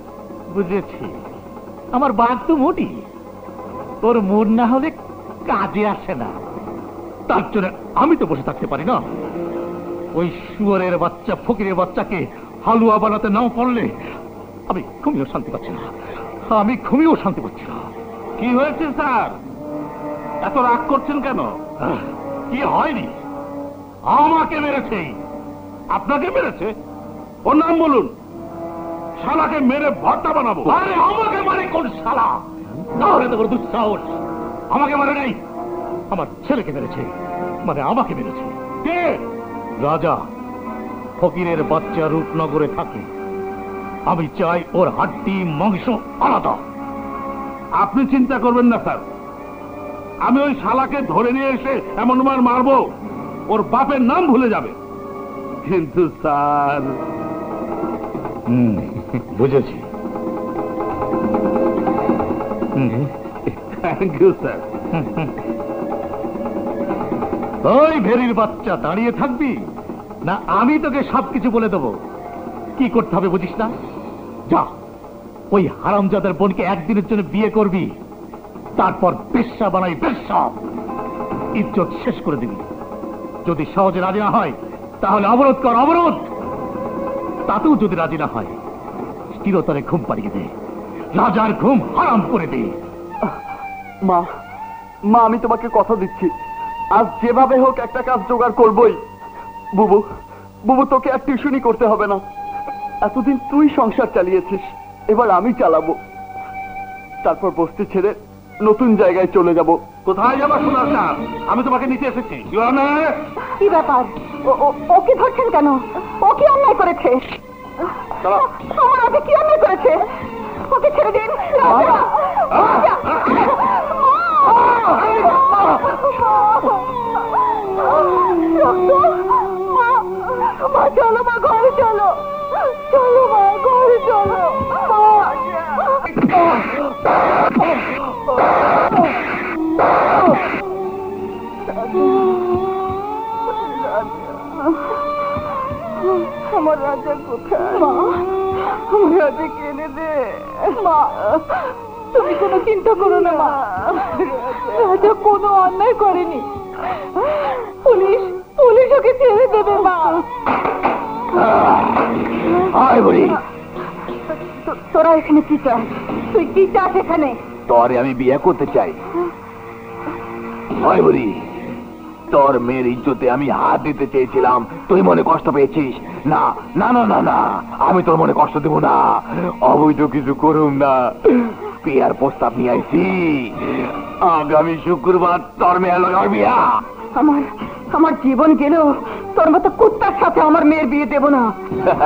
বুঝেছি। আমার বাঘ তো মোটি তোর মন না হলে কাজে আসে না। তার জন্য আমি তো বসে থাকতে পারি না। ওই শুয়ারের বাচ্চা ফকিরের বাচ্চাকে হালুয়া বানাতে নাও পারলে আমি ঘুমিয়েও শান্তি পাচ্ছি না। আমি ঘুমিয়েও শান্তি পাচ্ছি না। কি হয়েছে স্যার? এত রাগ করছেন কেন? কি হয়নি? আমাকে মেরেছে। আপনাকে মেরেছে? ওর নাম বলুন। শালাকে মেরে ভর্তা বানাবো। আরে আমাকে মারে কোন শালা? তাহলে তো বড় দুঃসাহস। আমাকে মারে নাই। আমার ছেলেকে মেরেছে। মানে আমাকে মেরেছে। কে? রাজা ফকিরের বাচ্চা রূপনগরে থাকে। আমি চাই ওর হাড্ডি মাংস আলাদা। আপনি চিন্তা করবেন না স্যার। আমি ওই শালাকে ধরে নিয়ে এসে এমন মার মারবো। ওর বাপের নাম ভুলে যাবে। কিন্তু স্যার হুম বুঝেছি। থ্যাংক ইউ স্যার ওই ভেরির বাচ্চা দাঁড়িয়ে থাকবি না আমি তোকে সবকিছু বলে দেবো। কি করতে হবে বুঝিস না? যা ওই হারামজাদার বোনকে একদিনের জন্য বিয়ে করবি তারপর বেশ্যা বানাই বেশ্যা। ইজ্জত শেষ করে দিবি। যদি সহজে রাজি না হয় তাহলে অবরোধ কর অবরোধ! তাতেও যদি রাজি না হয় চিরতরে ঘুম পাড়িয়ে দে। রাজার ঘুম হারাম করে দে। মা মা আমি তোমাকে কথা দিচ্ছি। আজ যেভাবে হোক একটা কাজ জোগাড় করবই। বুবু বুবু তোকে আর টিউশনই করতে হবে না। এতদিন তুই সংসার চালিয়েছিস এবার আমি চালাবো। তারপর বসতে ছেড়ে নতুন জায়গায় চলে যাব। কোথায় যাবা সোনার চাঁদ? আমি তোমাকে নিতে এসেছি। কি ব্যাপার? ও- ও- ওকে ধরছেন কেন? ও কি অন্যায় করেছে? আমার আগে কি অন্যায় করেছে? ওকে ছেড়ে দিন! মা! মা, চলো মা ঘরে চলো। চলো মা ঘরে চলো। আমার রাজা কোথায় মা আমার রাজাকে এনে দে। মা তুমি কোনো চিন্তা করো না মা। রাজা কোনো অন্যায় করেনি। পুলিশ পুলিশ ওকে ছেড়ে দেবে মা। আয় বলি। তোরা এখানে কি চাস? তুই কি চাস এখানে? তোরে আমি বিয়ে করতে চাই। আয় বলি। তোর মেয়ের ইজ্জতে আমি হাত দিতে চেয়েছিলাম। তুই মনে কষ্ট পেয়েছিস? না না না না না আমি তোর মনে কষ্ট দেব না। অবৈধ কিছু করুম না। বিয়ার প্রস্তাব নিয়ে আইছি। আগামী শুক্রবার তোর মেয়ের লগে আমার বিয়া। আমার আমার জীবন গেলেও তোর মতো কুত্তার সাথে আমার মেয়ের বিয়ে দেব না।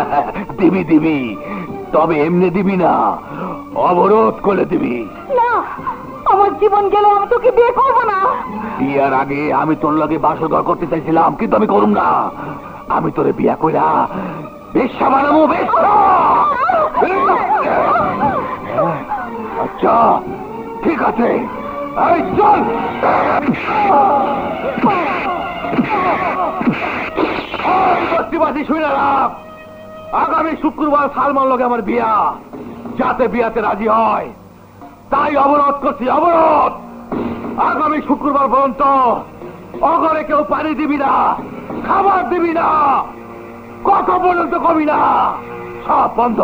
দিবি দিবি। তবে এমনি দিবি না। অবরোধ করে দিবি। না আমার জীবন গেলেও আমি তোকে বিয়ে করব না। বিয়ার আগে আমি তোর লগে বাসদর করতে চাইছিলাম, কিন্তু আমি করুম না। আমি তোরে বিয়া কইরা বেশ্যা বানাবো বেশ্যা আচ্ছা ঠিক আছে। আগামী শুক্রবার সালমান লগে আমার বিয়া, যাতে বিয়াতে রাজি হয়। তাই অবরোধ করছি, অবরোধ! আগামী শুক্রবার পর্যন্ত অগরে কেউ পানি দিবি না, খাবার দিবি না কত পর্যন্ত কবি না, সব বন্ধ।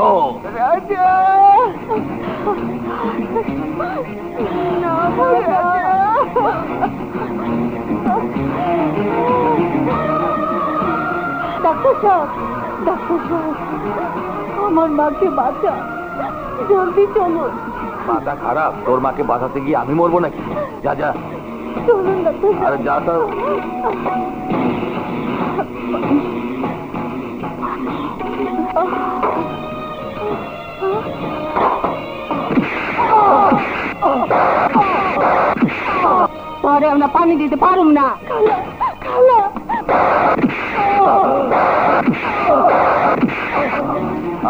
আমার মাকে বাঁচা, জলদি চলুন। মাথা খারাপ, তোর মাকে বাঁচাতে গিয়ে আমি মরবো নাকি? যা যা। আরে যা, তো। পরে আমরা পানি দিতে পারুম না। খালা খালা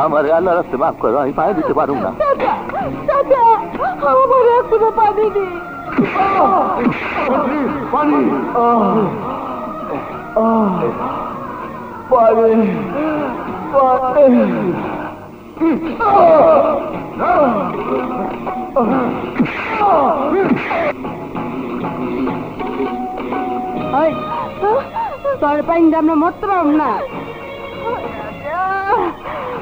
আমার আল্লাহ রাস্তে মাফ করো আমি পায়ে দিতে পারুম না। আমার এখনও পানি দিই পানি তোর পানি দিয়ে আমরা মরতে পারব না। কথা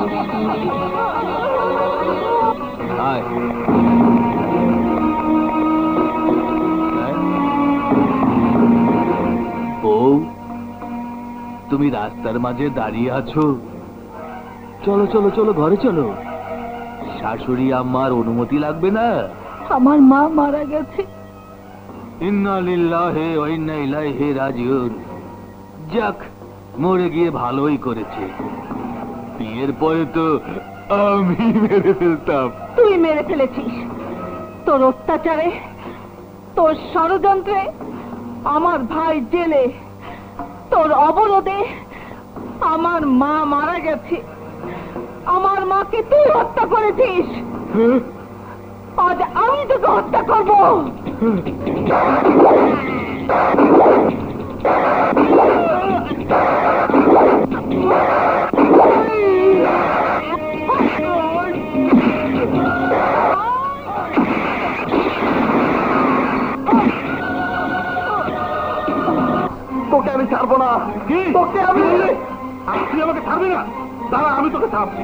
বউ তুমি রাস্তার মাঝে দাঁড়িয়ে আছো? চলো চলো চলো ঘরে চলো। শাশুড়ি আম্মার অনুমতি লাগবে না? আমার মা মারা গেছে। যাক মরে গিয়ে ভালোই করেছে। বিয়ের পরে তো আমি মেরে ফেলতাম। তুই মেরে ফেলেছিস। তোর অত্যাচারে তোর ষড়যন্ত্রে আমার ভাই জেলে তোর অবরোধে আমার মা মারা গেছে। আমার মাকে তুই হত্যা করেছিস। আজ আমি তোকে হত্যা করব। তোকে আমি ছাড়বো না। তোকে আমি তুই আমাকে ছাড়বি না? দাঁড়া আমি তোকে ছাড়ছি।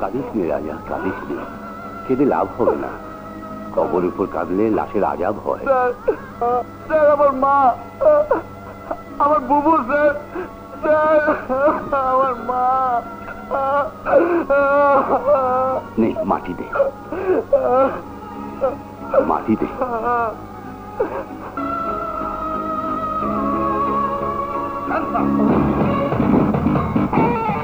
কাঁদিস নে রাজা কাঁদিস নে কেঁদে লাভ হবে না। কবর উপর কাঁদলে লাশের আজাব হয়। স্যার আমার মা আমার বুবু স্যার স্যার আমার মা। নে মাটি দে। মাটি দে। Música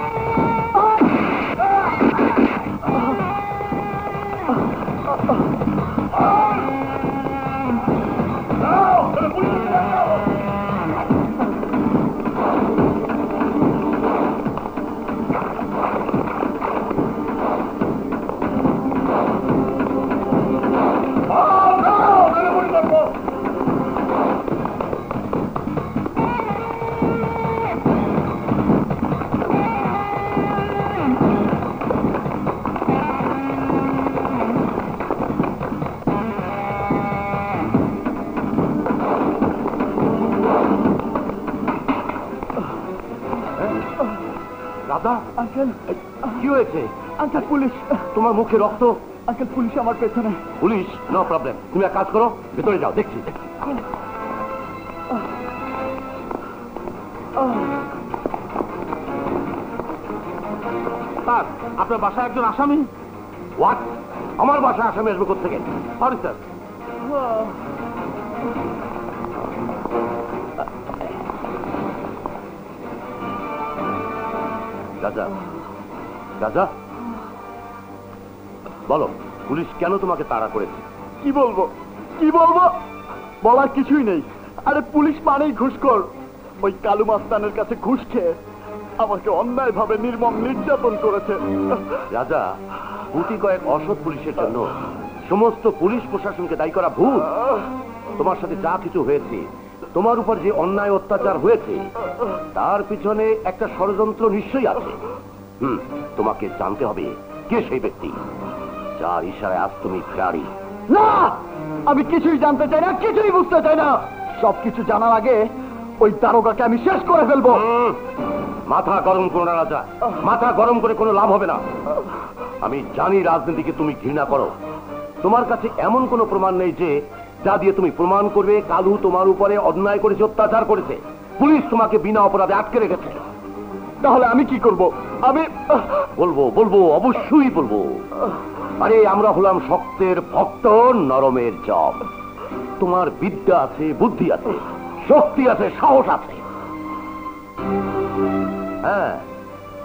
রাজা আঙ্কেল কি হয়েছে? আঙ্কেল পুলিশ তোমার মুখে রক্ত? আঙ্কেল পুলিশ আমার পেছনে। পুলিশ নো প্রবলেম তুমি এক কাজ করো ভেতরে যাও দেখছি। স্যার আপনার বাসায় একজন আসামি? হোয়াট আমার বাসায় আসামি আসবে কোথেকে সরি স্যার রাজা রাজা বলো পুলিশ কেন তোমাকে তাড়া করেছে? কি বলব? কি বলব? বলার কিছুই নেই। আরে পুলিশ মানেই ঘুষখোর। ওই কালু মাস্তানের কাছে ঘুষ খেয়ে আমাকে অন্যায়ভাবে নির্মম নির্যাতন করেছে। রাজা গুটি কয়েক অসৎ পুলিশের জন্য সমস্ত পুলিশ প্রশাসনকে দায়ী করা ভুল তোমার সাথে যা কিছু হয়েছে তোমার উপর যে অন্যায় অত্যাচার হয়েছে তার পিছনে একটা ষড়যন্ত্র নিশ্চয়ই আছে। হুম তোমাকে জানতে হবে কে সেই ব্যক্তি। যার ইশারায় আজ তুমি গাড়ি না! আমি কিছুই জানতে চাই না কিছুই বুঝতে চাই না। সবকিছু জানার আগে ওই দারোগাকে আমি শেষ করে ফেলব। মাথা গরম করো না রাজা। মাথা গরম করে কোনো লাভ হবে না। আমি জানি রাজনীতিকে তুমি ঘৃণা করো। তোমার কাছে এমন কোনো প্রমাণ নেই যে যা দিয়ে তুমি প্রমাণ করবে, কালু তোমার উপরে অন্যায় করেছে, অত্যাচার করেছে। পুলিশ তোমাকে বিনা অপরাধে আটকে রেখেছে। তাহলে আমি কি করব? আমি, বলব বলব, অবশ্যই বলব। আরে, আমরা হলাম শক্তের ভক্ত, নরমের জব। তোমার বিদ্যা আছে, বুদ্ধি আছে, শক্তি আছে, সাহস আছে। হ্যাঁ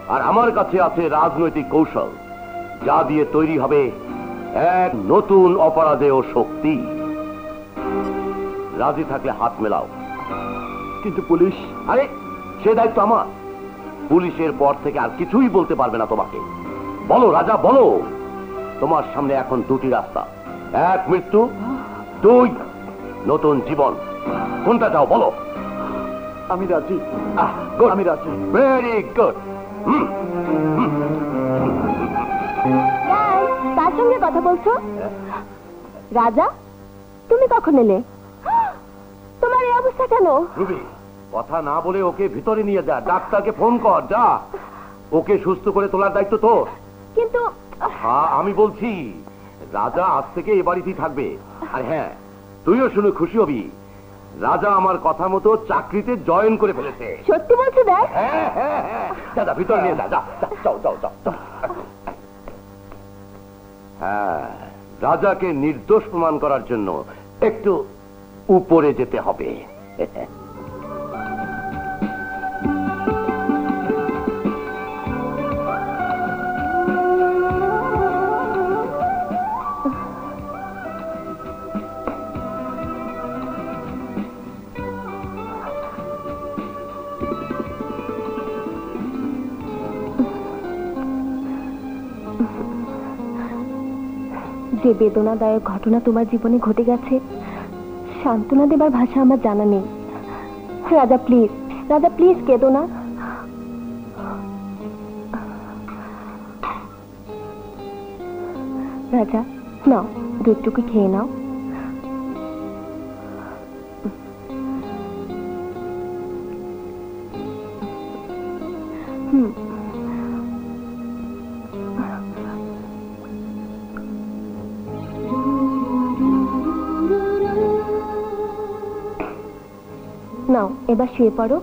আর আমার কাছে আছে রাজনৈতিক কৌশল, যা দিয়ে তৈরি হবে এক নতুন অপরাধেয় শক্তি। রাজি থাকলে হাত মেলাও। কিন্তু পুলিশ আরে সে দায়িত্ব আমার। পুলিশের পর থেকে আর কিছুই বলতে পারবে না তোমাকে। বলো রাজা বলো। তোমার সামনে এখন দুটি রাস্তা। এক মৃত্যু দুই নতুন জীবন। কোনটা যাও বলো। আমি রাজি। আমি রাজি। ভেরি গুড তার সঙ্গে কথা বলছো? রাজা তুমি কখন এলে? তোমার এই অবস্থা কেন? রুবি কথা না বলে ওকে ভিতরে নিয়ে যা। ডাক্তারকে ফোন কর যা। ওকে সুস্থ করে তোলার দায়িত্ব তোর। কিন্তু হ্যাঁ আমি বলছি রাজা আজ থেকে এ বাড়িতেই থাকবে। আর হ্যাঁ তুইও শুনে খুশি হবি। রাজা আমার কথা মতো চাকরিতে জয়েন করে ফেলেছে। সত্যি বলছো দেখ? হ্যাঁ হ্যাঁ হ্যাঁ। দাদা ভিতরে নিয়ে যা যা যাও যাও যাও। হ্যাঁ রাজাকে নির্দোষ প্রমাণ করার জন্য একটু উপরে যেতে হবে। যে বেদনাদায়ক ঘটনা তোমার জীবনে ঘটে গেছে সান্ত্বনা দেবার ভাষা আমার জানা নেই। রাজা প্লিজ রাজা প্লিজ কেঁদো না। রাজা, নাও, দুধটুকু খেয়ে নাও। এবার শুয়ে পড়ো।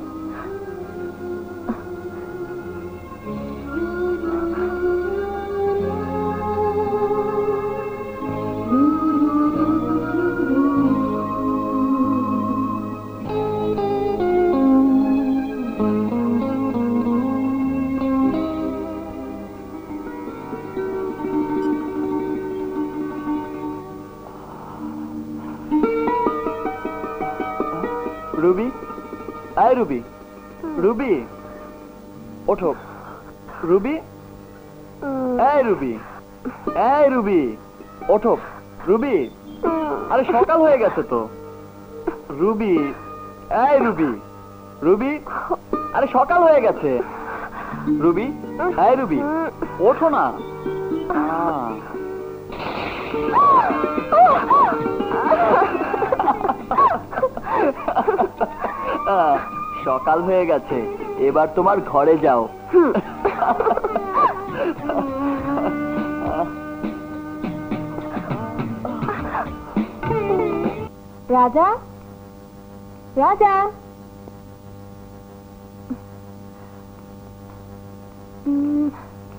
আরে সকাল হয়ে গেছে তো। রুবি, এই রুবি রুবি, আরে সকাল হয়ে গেছে। রুবি, এই রুবি, ওঠো না। সকাল হয়ে গেছে, এবার তোমার ঘরে যাও। राजा? राजा?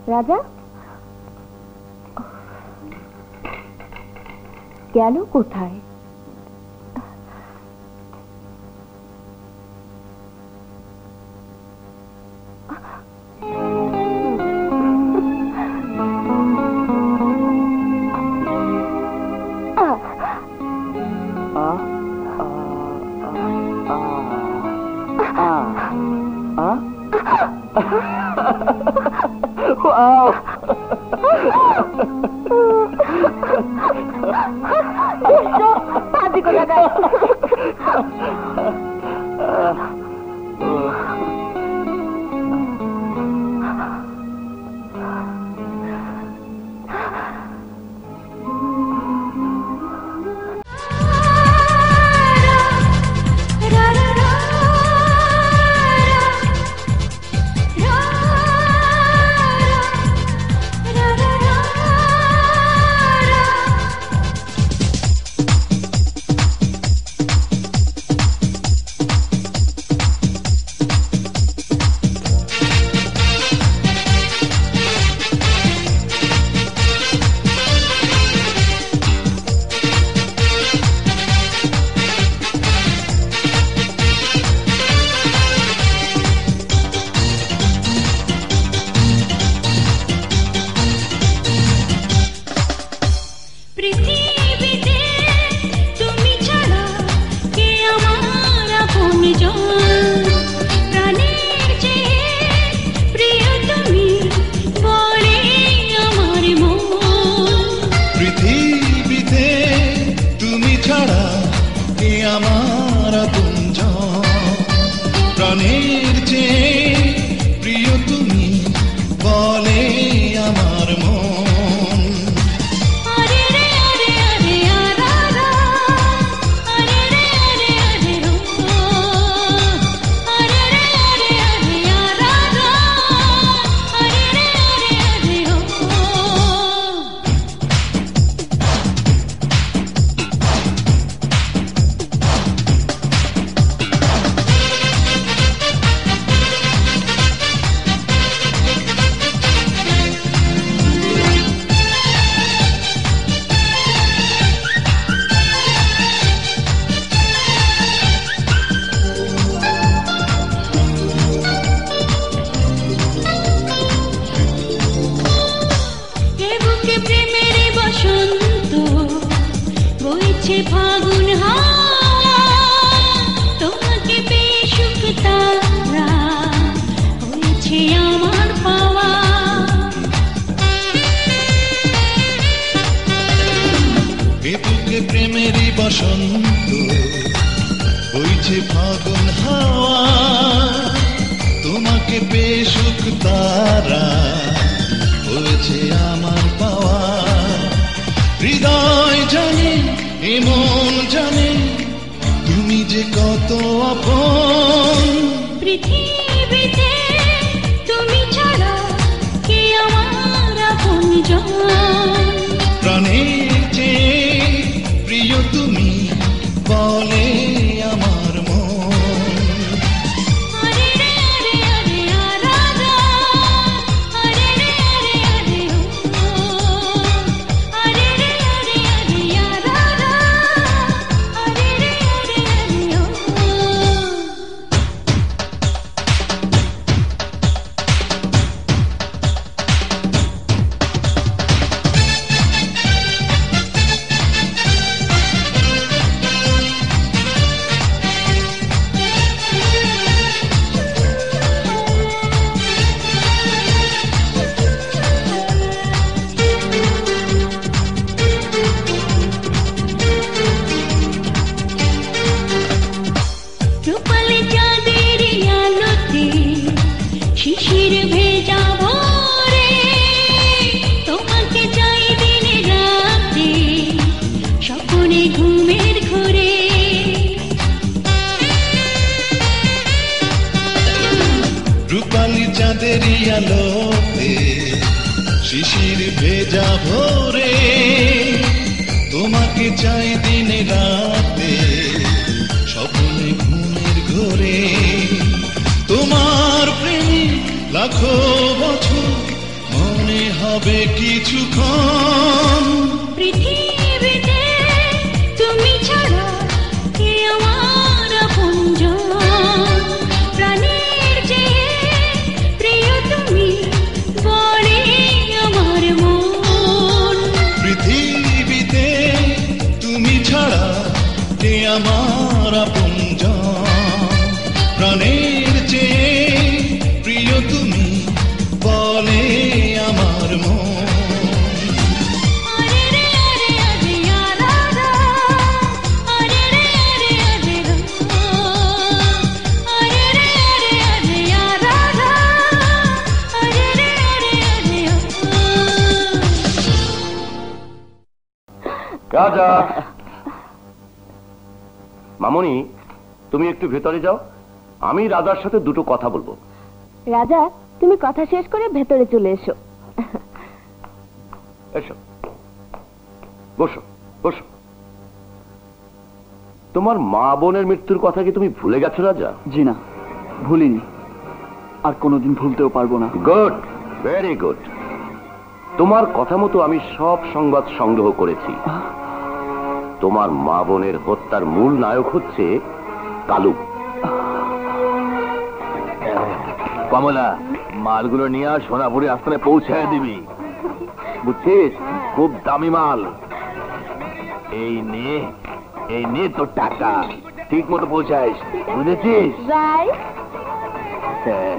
राजा? गेलो কোথায় আমার পাওয়া। হৃদয় জানে এমন জানে তুমি যে কত আপন। পৃথিবী রাজার সাথে দুটো কথা বলব। রাজা তুমি কথা শেষ করে ভেতরে চলে এসো। এসো। বসো বসো। তোমার মা বোনের মৃত্যুর কথা কি তুমি ভুলে গেছো রাজা? জি না ভুলিনি। আর কোনোদিন ভুলতেও পারব না। Good very good. তোমার কথা মতো আমি সব সংবাদ সংগ্রহ করেছি। তোমার মা বোনের হত্যার মূল নায়ক হচ্ছে কালু। কমলা মালগুলো নিয়ে সোনাপুরি আস্তানে পৌঁছায় দিবি। বুঝছিস? খুব দামি মাল। এই নে এই নে তোর টাকা। ঠিক মতো পৌঁছাইস। বুঝেছিস? হ্যাঁ।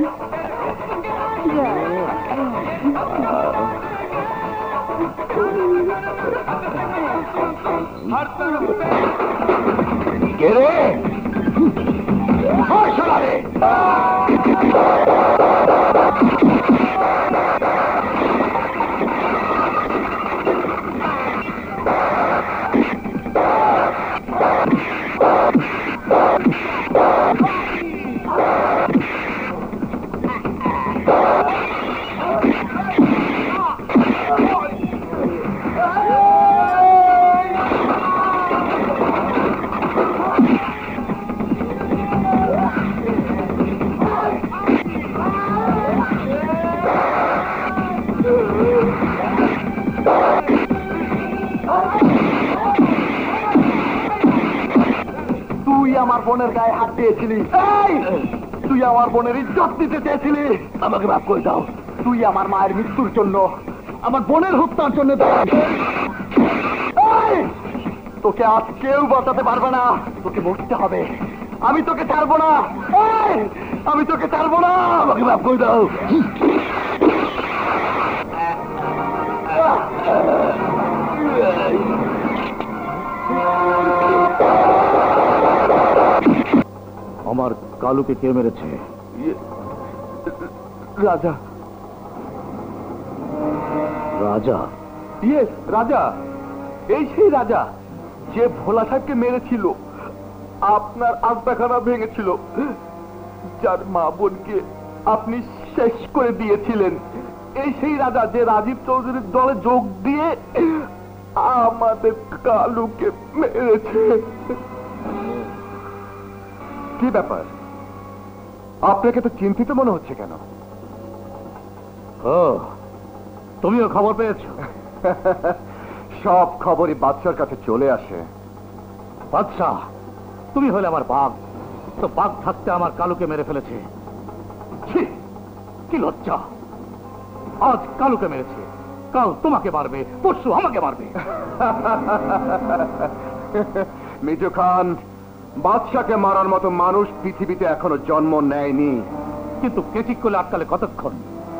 কে রে? দিয়েছিলি তুই আমার বোনের ইজ্জত দিতে চেয়েছিলি। আমাকে মাফ করে দাও। তুই আমার মায়ের মৃত্যুর জন্য, আমার বোনের হত্যার জন্য তোকে আজ কেউ বাঁচাতে পারবে না। তোকে মরতে হবে। আমি তোকে ছাড়বো না। আমি তোকে ছাড়বো না। আমাকে মাফ করে দাও। কালুকে কে মেরেছে? রাজা। রাজা? ইয়ে রাজা। এই সেই রাজা যে ভোলা সাহেবকে মেরেছিল। আপনার আস্তাখানা ভেঙেছিল। যার মা বোনকে আপনি শেষ করে দিয়েছিলেন। এই সেই রাজা যে রাজীব চৌধুরীর দলে যোগ দিয়ে আমাদের কালুকে মেরেছে। কি ব্যাপার? আপনাকে তো চিন্তিত মনে হচ্ছে কেন? ও তুমিও খবর পেয়েছ? সব খবরই বাচ্চার কাছে চলে আসে। বাদশাহ তুমি হলে আমার বাঘ। তো বাঘ থাকতে আমার কালুকে মেরে ফেলেছে। কি লজ্জা। আজ কালুকে মেরেছে। কাল তোমাকে মারবে পরশু আমাকে মারবে। মিজু খান বাদশাকে মারার মতো মানুষ পৃথিবীতে এখনও জন্ম নেয়নি। কিন্তু কেচিক করলে আটকালে কতক্ষণ?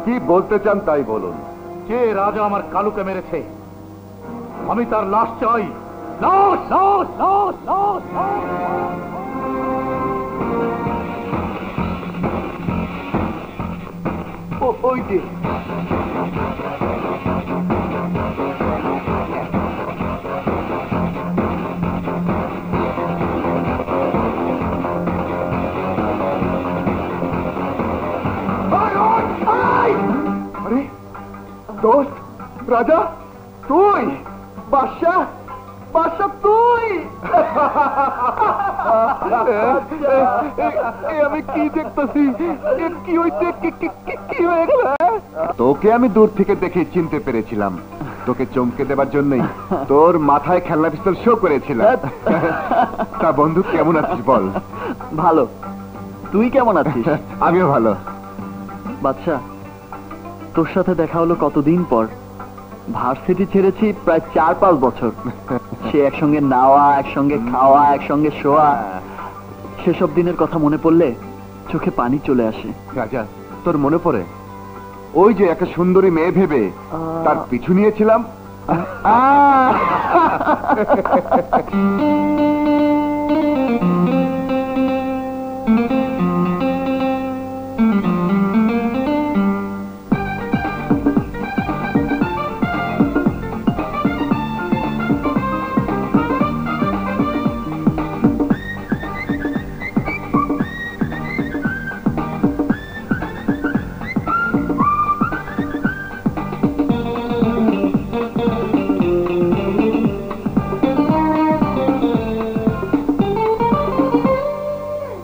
কি বলতে চান তাই বলুন। যে রাজা আমার কালুকে মেরেছে আমি তার লাশ চাই। লাশ লাশ লাশ লাশ লাশ। ও- ওই যে। দোস্ত রাজা তুই? বাদশাহ? বাদশাহ তুই? এ আমি কি দেখতেছি? কি হইছে? কি- কি- কি- কি হয়ে গেল হ্যাঁ? তোকে আমি দূর থেকে দেখে চিনতে পেরেছিলাম। তোকে চমকে দেবার জন্যই তোর মাথায় খেলনা পিস্তল শো করেছিলাম। তা বন্ধু কেমন আছিস বল? ভালো। তুই কেমন আছিস? আমিও ভালো। বাচ্চা তোর সাথে দেখা হলো কতদিন পর? ভার্সিটি ছেড়েছি প্রায় চার পাঁচ বছর। সে একসঙ্গে নাওয়া একসঙ্গে খাওয়া একসঙ্গে শোয়া। সেসব দিনের কথা মনে পড়লে চোখে পানি চলে আসে। রাজা তোর মনে পড়ে? ওই যে একটা সুন্দরী মেয়ে ভেবে তার পিছু নিয়েছিলাম?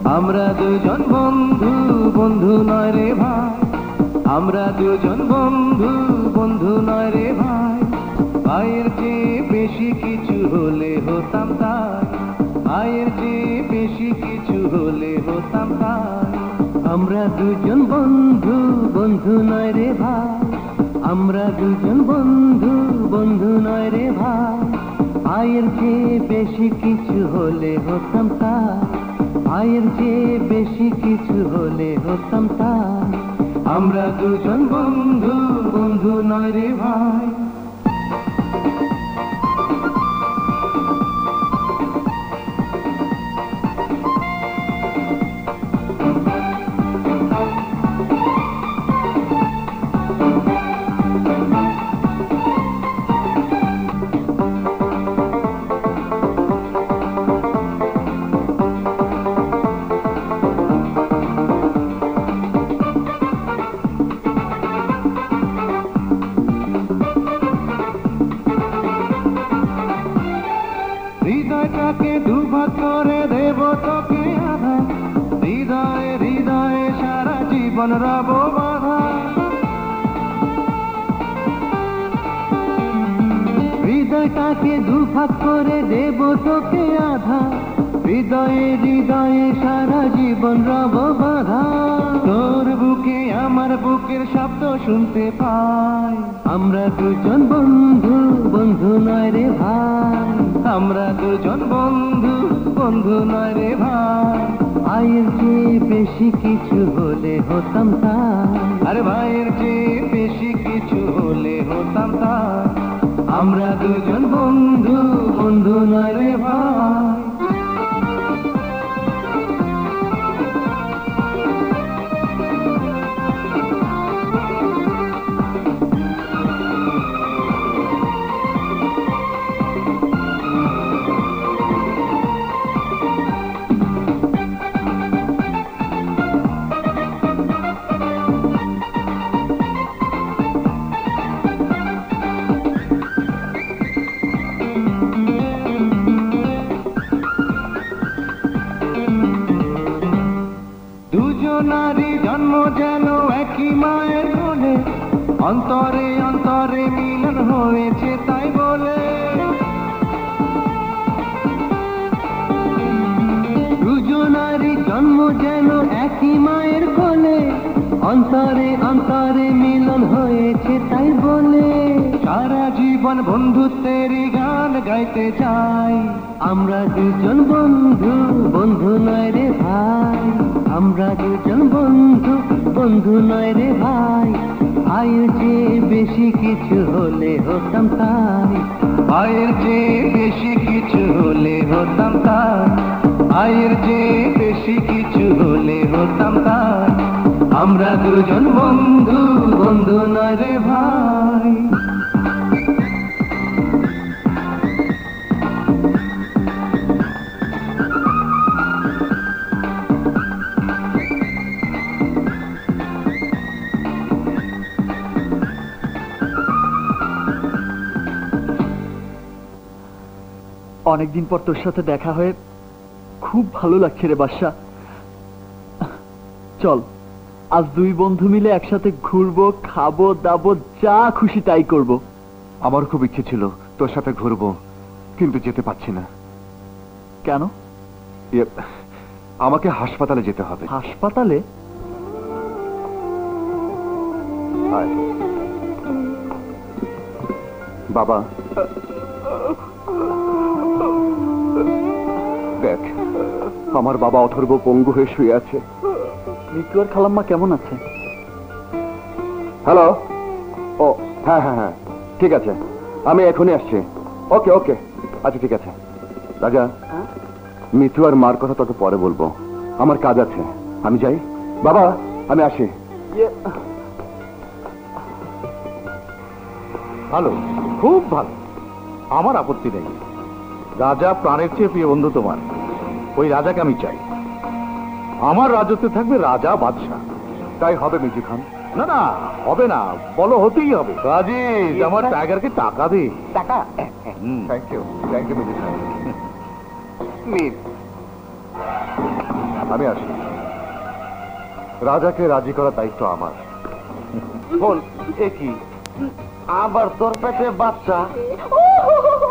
আমরা দুজন বন্ধু বন্ধু নয় রে ভাই। আমরা দুজন বন্ধু বন্ধু নয় রে ভাই। ভাইয়ের চেয়ে বেশি কিছু হলে হতাম তাই। ভাইয়ের চেয়ে বেশি কিছু হলে হতাম তাই। আমরা দুজন বন্ধু বন্ধু নয় রে ভাই। আমরা দুজন বন্ধু বন্ধু নয় রে ভাই। ভাইয়ের চেয়ে বেশি কিছু হলে হতাম তাই। ভাইয়ের চেয়ে বেশি কিছু হলে হতাম তাই আমরা দুজন বন্ধু বন্ধু নয় রে ভাই। রব বাধা। হৃদয়টাকে দুভাগ করে দেব তোকে আধা। হৃদয়ে হৃদয়ে সারা জীবন রব বাধা। তোর বুকে, আমার বুকের শব্দ শুনতে পাই। আমরা দুজন বন্ধু বন্ধু নয় রে ভাই। আমরা দুজন বন্ধু বন্ধু নয় রে ভাই। ভাইয়ের চেয়ে বেশি কিছু হলে হতাম তা। আরে ভাইয়ের চেয়ে বেশি কিছু হলে হতাম তা। আমরা দুজন বন্ধু বন্ধু নয় রে ভাই। জীবন বন্ধুত্বেরই গান গাইতে চাই। আমরা দুজন বন্ধু বন্ধু নয় রে ভাই। আমরা দুজন বন্ধু বন্ধু নয় রে ভাই। আয়ের চেয়ে বেশি কিছু হলে হতাম তাই। আয়ের চেয়ে বেশি কিছু হলে হতাম তাই। আয়ের চেয়ে বেশি কিছু হলে হতাম তাই। আমরা দুজন বন্ধু বন্ধু নয় রে ভাই। অনেকদিন পর তোর সাথে দেখা হয়ে খুব ভালো লাগছে রে বাসা চল আজ দুই বন্ধু মিলে একসাথে ঘুরবো খাব দাবো যা খুশি তাই করব। আমার খুব ইচ্ছে ছিল তোর সাথে ঘুরবো কিন্তু যেতে পারছি না। কেন? ইয়ে, আমাকে হাসপাতালে যেতে হবে। হাসপাতালে? বাবা দেখ আমার বাবা অথর্ব পঙ্গু হয়ে শুয়ে আছে। মিতু আর খালাম্মা কেমন আছে? হ্যালো? ও হ্যাঁ হ্যাঁ হ্যাঁ ঠিক আছে। আমি এখনই আসছি। ওকে ওকে আচ্ছা ঠিক আছে। রাজা মিঠু আর মার কথা তোকে পরে বলব। আমার কাজ আছে। আমি যাই। বাবা আমি আসি। ভালো খুব ভালো। আমার আপত্তি নেই। রাজা প্রাণের চেয়ে প্রিয় বন্ধু তোমার। ওই রাজাকে আমি চাই। আমার রাজত্বে থাকবে রাজা বাদশাহ। তাই হবে মিঠু খান। না না হবে না বলো হতেই হবে। রাজেশ আমার টাইগারকে টাকা দে। টাকা? Thank you thank you Mithu Khan. আমি আসি। রাজাকে রাজি করার দায়িত্ব আমার। বল এ কি? আবার তোর পেটে বাচ্চা?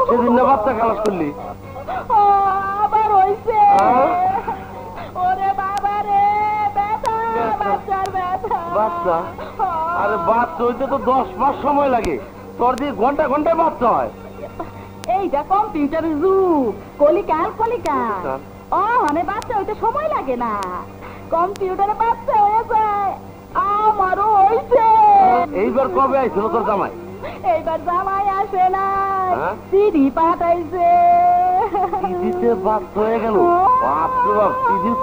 সেদিন না বাচ্চা খালাস করলি? ওরে বাবা রে ব্যথা বাচ্চার ব্যথা। বাচ্চা? আরে বাচ্চা হইতে তো দশ মাস সময় লাগে। তোর দিয়ে ঘণ্টা ঘন্টায় বাচ্চা হয়। এইটা কম্পিউটার যুগ। কলিকাল কলিকাল। ও মানে বাচ্চা হইতে সময় লাগে না। কম্পিউটারে বাচ্চা হয়ে যায়। আমারও হইছে। এইবার কবে আইছিল তোর জামাই? এইবার জামাই আসে না হ্যাঁ? চিঠি পাঠাইছে। বাচ্চা হয়ে গেল। বাপরে বাপ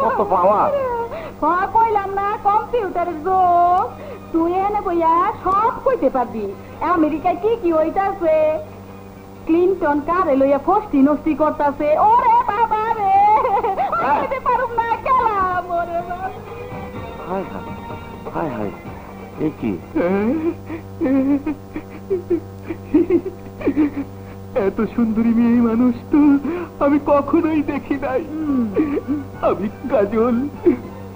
কত হ্যাঁ কইলাম না কম্পিউটারের যুগ। তুই এনে বইয়া সব কইতে পারবি। আমেরিকায় কি কি হইতাছে? ক্লিনটন কারে লইয়া ফষ্টি নষ্টি করতাছে। ওরে বাবা রে! কইতে পারুম না গেলাম ওরে হায় হায় হায় হায় এ কি? এত সুন্দরী মেয়ে মানুষ তো আমি কখনোই দেখি নাই। আমি কাজল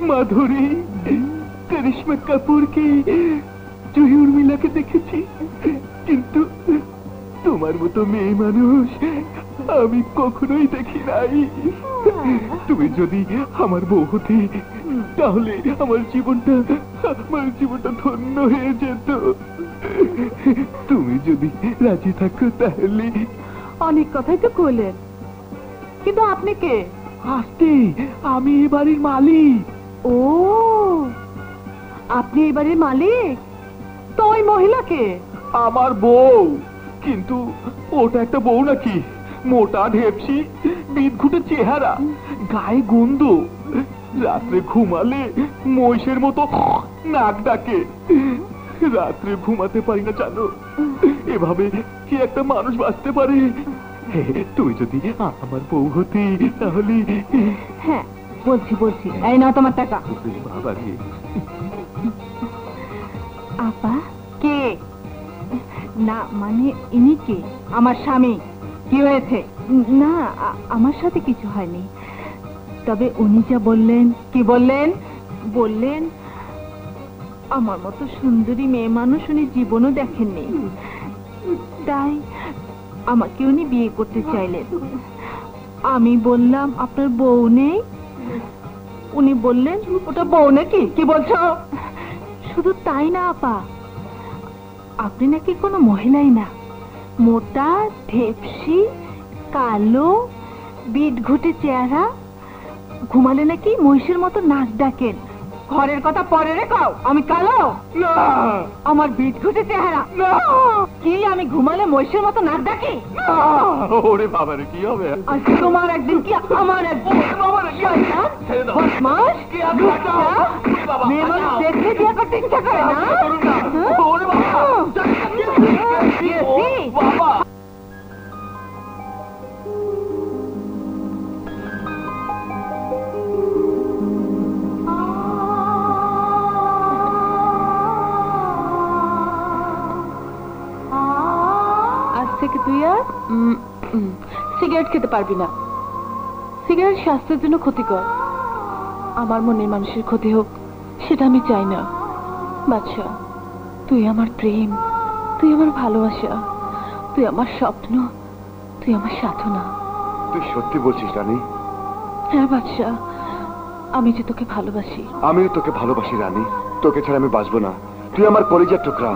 মাধুরী করিশ্মা কাপুরকে জুহি উর্মিলাকে দেখেছি। কিন্তু তোমার মতো মেয়ে মানুষ আমি কখনোই দেখি নাই। তুমি যদি আমার বউ হতে তাহলে আমার জীবনটা আমার জীবনটা ধন্য হয়ে যেত। তুমি যদি রাজি থাকো তাহলে। অনেক কথাই তো কইলেন। কিন্তু আপনি কে? আসতে আমি এ বাড়ির মালিক। ও আপনি এবারে মালিক? তো ওই মহিলাকে আমার বউ। কিন্তু ওটা একটা বউ নাকি? মোটা ঢেপসি বিদঘুটে চেহারা গায়ে গন্ধ। রাত্রে ঘুমালে মহিষের মতো নাক ডাকে। রাত্রে ঘুমাতে পারি না জানো। এভাবে কি একটা মানুষ বাঁচতে পারে? তুই যদি আমার বউ হতি তাহলে হ্যাঁ বলছি বলছি। এই নাও তোমার টাকা। বাবা রে। আপা কে? না মানে ইনি কে? আমার স্বামী। কি হয়েছে? না আমার সাথে কিছু হয়নি। তবে উনি যা বললেন কি বললেন? বললেন আমার মতো সুন্দরী মেয়ে মানুষ উনি জীবনও দেখেননি। তাই আমাকে উনি বিয়ে করতে চাইলেন। আমি বললাম, আপনার বউ নেই? উনি বললেন, ওটা বউ নাকি? কি বলছো? শুধু তাই না, আপা। আপনি নাকি কোনো মহিলাই না। মোটা, ঢেপসি, কালো বিট ঘুটে চেহারা। ঘুমালে নাকি মহিষের মতো নাক ডাকেন। ঘরের কথা পরে রেখাও আমি কালো। না। আমার ঘুটে চেহারা। কি আমি ঘুমালে মহিষের মতো নাক ডাকি? ওরে বাবা রে কি হবে? তোমার একদিন কি আমার একদিন? শয়তান, বদমাস, লুচ্চা, মেয়ে মানুষ দেখলে বিয়ে করতে ইচ্ছা করে না? দিয়েছি। আজ আর সিগারেট খেতে পারবি না। সিগারেট স্বাস্থ্যের জন্য ক্ষতিকর। আমার মনের মানুষের ক্ষতি হোক সেটা আমি চাই না। বাচ্চা তুই আমার প্রেম তুই আমার ভালোবাসা তুই আমার স্বপ্ন তুই আমার সাধনা। তুই সত্যি বলছিস রানী? হ্যাঁ বাচ্চা আমি যে তোকে ভালোবাসি। আমিও তোকে ভালোবাসি রানী। তোকে ছাড়া আমি বাঁচবো না। তুই আমার কলিজার টুকরা।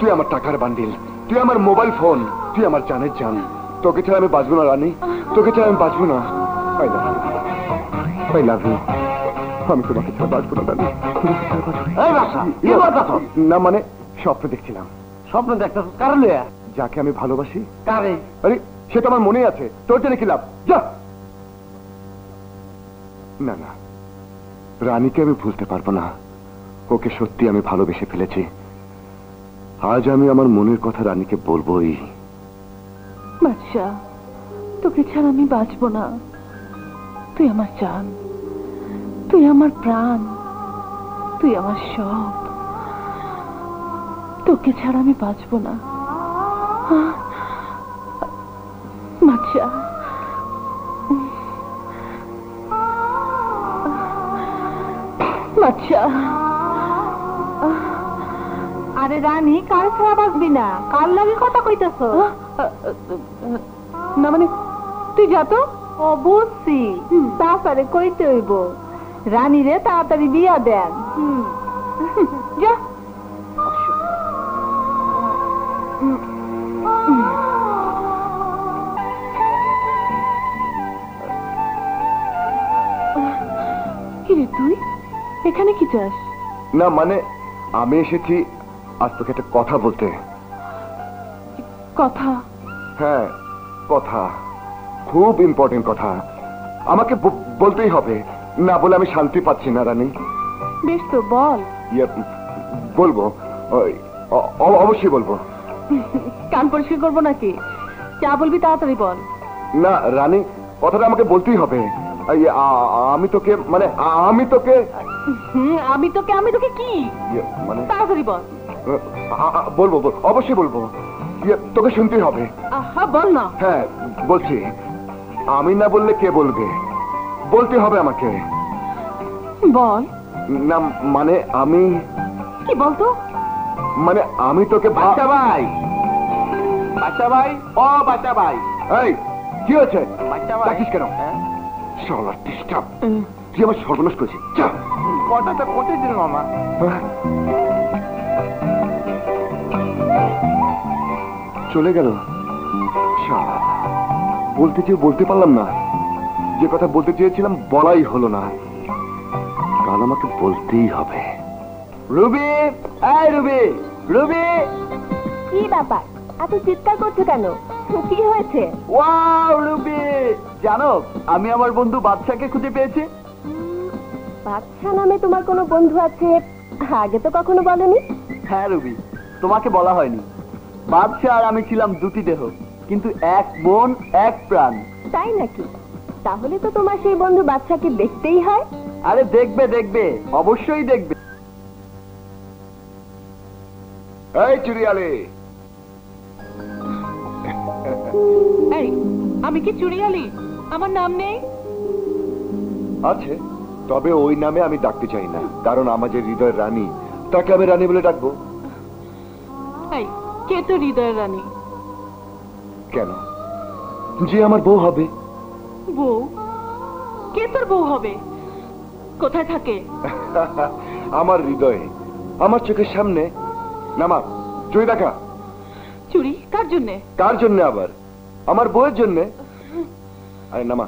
তুই আমার টাকার বান্ডিল। তুই আমার মোবাইল ফোন। তুই আমার জানের জান। তোকে ছাড়া আমি বাঁচবো না রানী। তোকে ছাড়া আমি বাঁচবো না। I love you. I love you. আমি তোমাকে ছাড়া বাঁচবো না রানী। না মানে স্বপ্ন দেখছিলাম। স্বপ্ন দেখতেছ কার লইয়া? যাকে আমি ভালোবাসি। কারে? আরে সে তো আমার মনে আছে। তোর জন্য কি লাভ? যা! না না। রানীকে আমি ভুলতে পারব না। ওকে সত্যি আমি ভালোবেসে ফেলেছি। আজ আমি আমার মনের কথা রানীকে বলবোই। বাচ্চা তোকে ছাড়া আমি বাঁচবো না। তুই আমার জান, তুই আমার প্রাণ, তুই আমার সব। তোকে ছাড়া আমি বাঁচবো না। বাচ্চা বাচ্চা আরে রানী কার ছাড়া বাঁচবি না? কার লাগে কথা কইতেছ? না মানে তুই যা তো। বুঝছি। তাড়াতাড়ি কইতে হইব। রানী রে তাড়াতাড়ি বিয়া দেন। যা। তুই? এখানে কি চাস? না মানে আমি এসেছি আজ তোকে একটা কথা বলতে। কথা? হ্যাঁ কথা। খুব ইম্পর্টেন্ট কথা। আমাকে বলতেই হবে। না বলে আমি শান্তি পাচ্ছি না রানী। বেশ তো বল। ইয়ে, বলব। অবশ্যই বলব। কান পরিষ্কার করব নাকি? যা বলবি তাড়াতাড়ি বল। না রানী কথাটা আমাকে বলতেই হবে। আমি তোকে মানে আমি তোকে আমি তোকে আমি তোকে কি? ইয়ে, মানে তাড়াতাড়ি বল। বলব বল- অবশ্যই বলব। ইয়ে, তোকে শুনতেই হবে। বল না। হ্যাঁ বলছি আমি না বললে কে বলবে? বলতে হবে আমাকে। বল। না মানে আমি কি বলতো? মানে আমি তোকে বাচ্চা ভাই। বাচ্চা ভাই? ও বাচ্চা ভাই। এই কি হয়েছে? বাচ্চা ভাই। কেন? হ্যাঁ? শালা ডিস্টার্ব। তুই আমার সর্বনাশ করেছিস যা। কথাটা কোটে দিল মামা। চলে গেল। বলতে চেয়ে বলতে পারলাম না। যে কথা বলতে চেয়েছিলাম বলাই হলো না। কাল আমাকে বলতেই হবে। Ruby Ruby Ruby. কি ব্যাপার? এত চিৎকার করছ কেন? কি হয়েছে? Wow Ruby. জানো আমি আমার বন্ধু বাদশাকে খুঁজে পেয়েছি। বাচ্চা নামে তোমার কোনো বন্ধু আছে? আগে তো কখনো বলনি? হ্যাঁ রুবি তোমাকে বলা হয়নি। বাদশা আর আমি ছিলাম দুটি দেহ কিন্তু এক মন এক প্রাণ। তাই নাকি? তাহলে তো তোমার সেই বন্ধু বাচ্চাকে দেখতেই হয়। আরে দেখবে দেখবে অবশ্যই দেখবে। এই চুরিয়ালে এই আমি কি চুরিয়ালি আমার নাম নেই? আছে তবে ওই নামে আমি ডাকতে চাই না কারণ আমার যে হৃদয়ের রানী তাকে আমি রানী বলে ডাকবো। এই কে তো হৃদয়ের রানী? কেন? যে আমার বউ হবে। বউ? কে তোর বউ হবে? কোথায় থাকে? আমার হৃদয়ে আমার চোখের সামনে। নামা চুরি দেখা। চুরি? কার জন্যে? কার জন্য আবার? আমার বউয়ের জন্য। আরে নামা।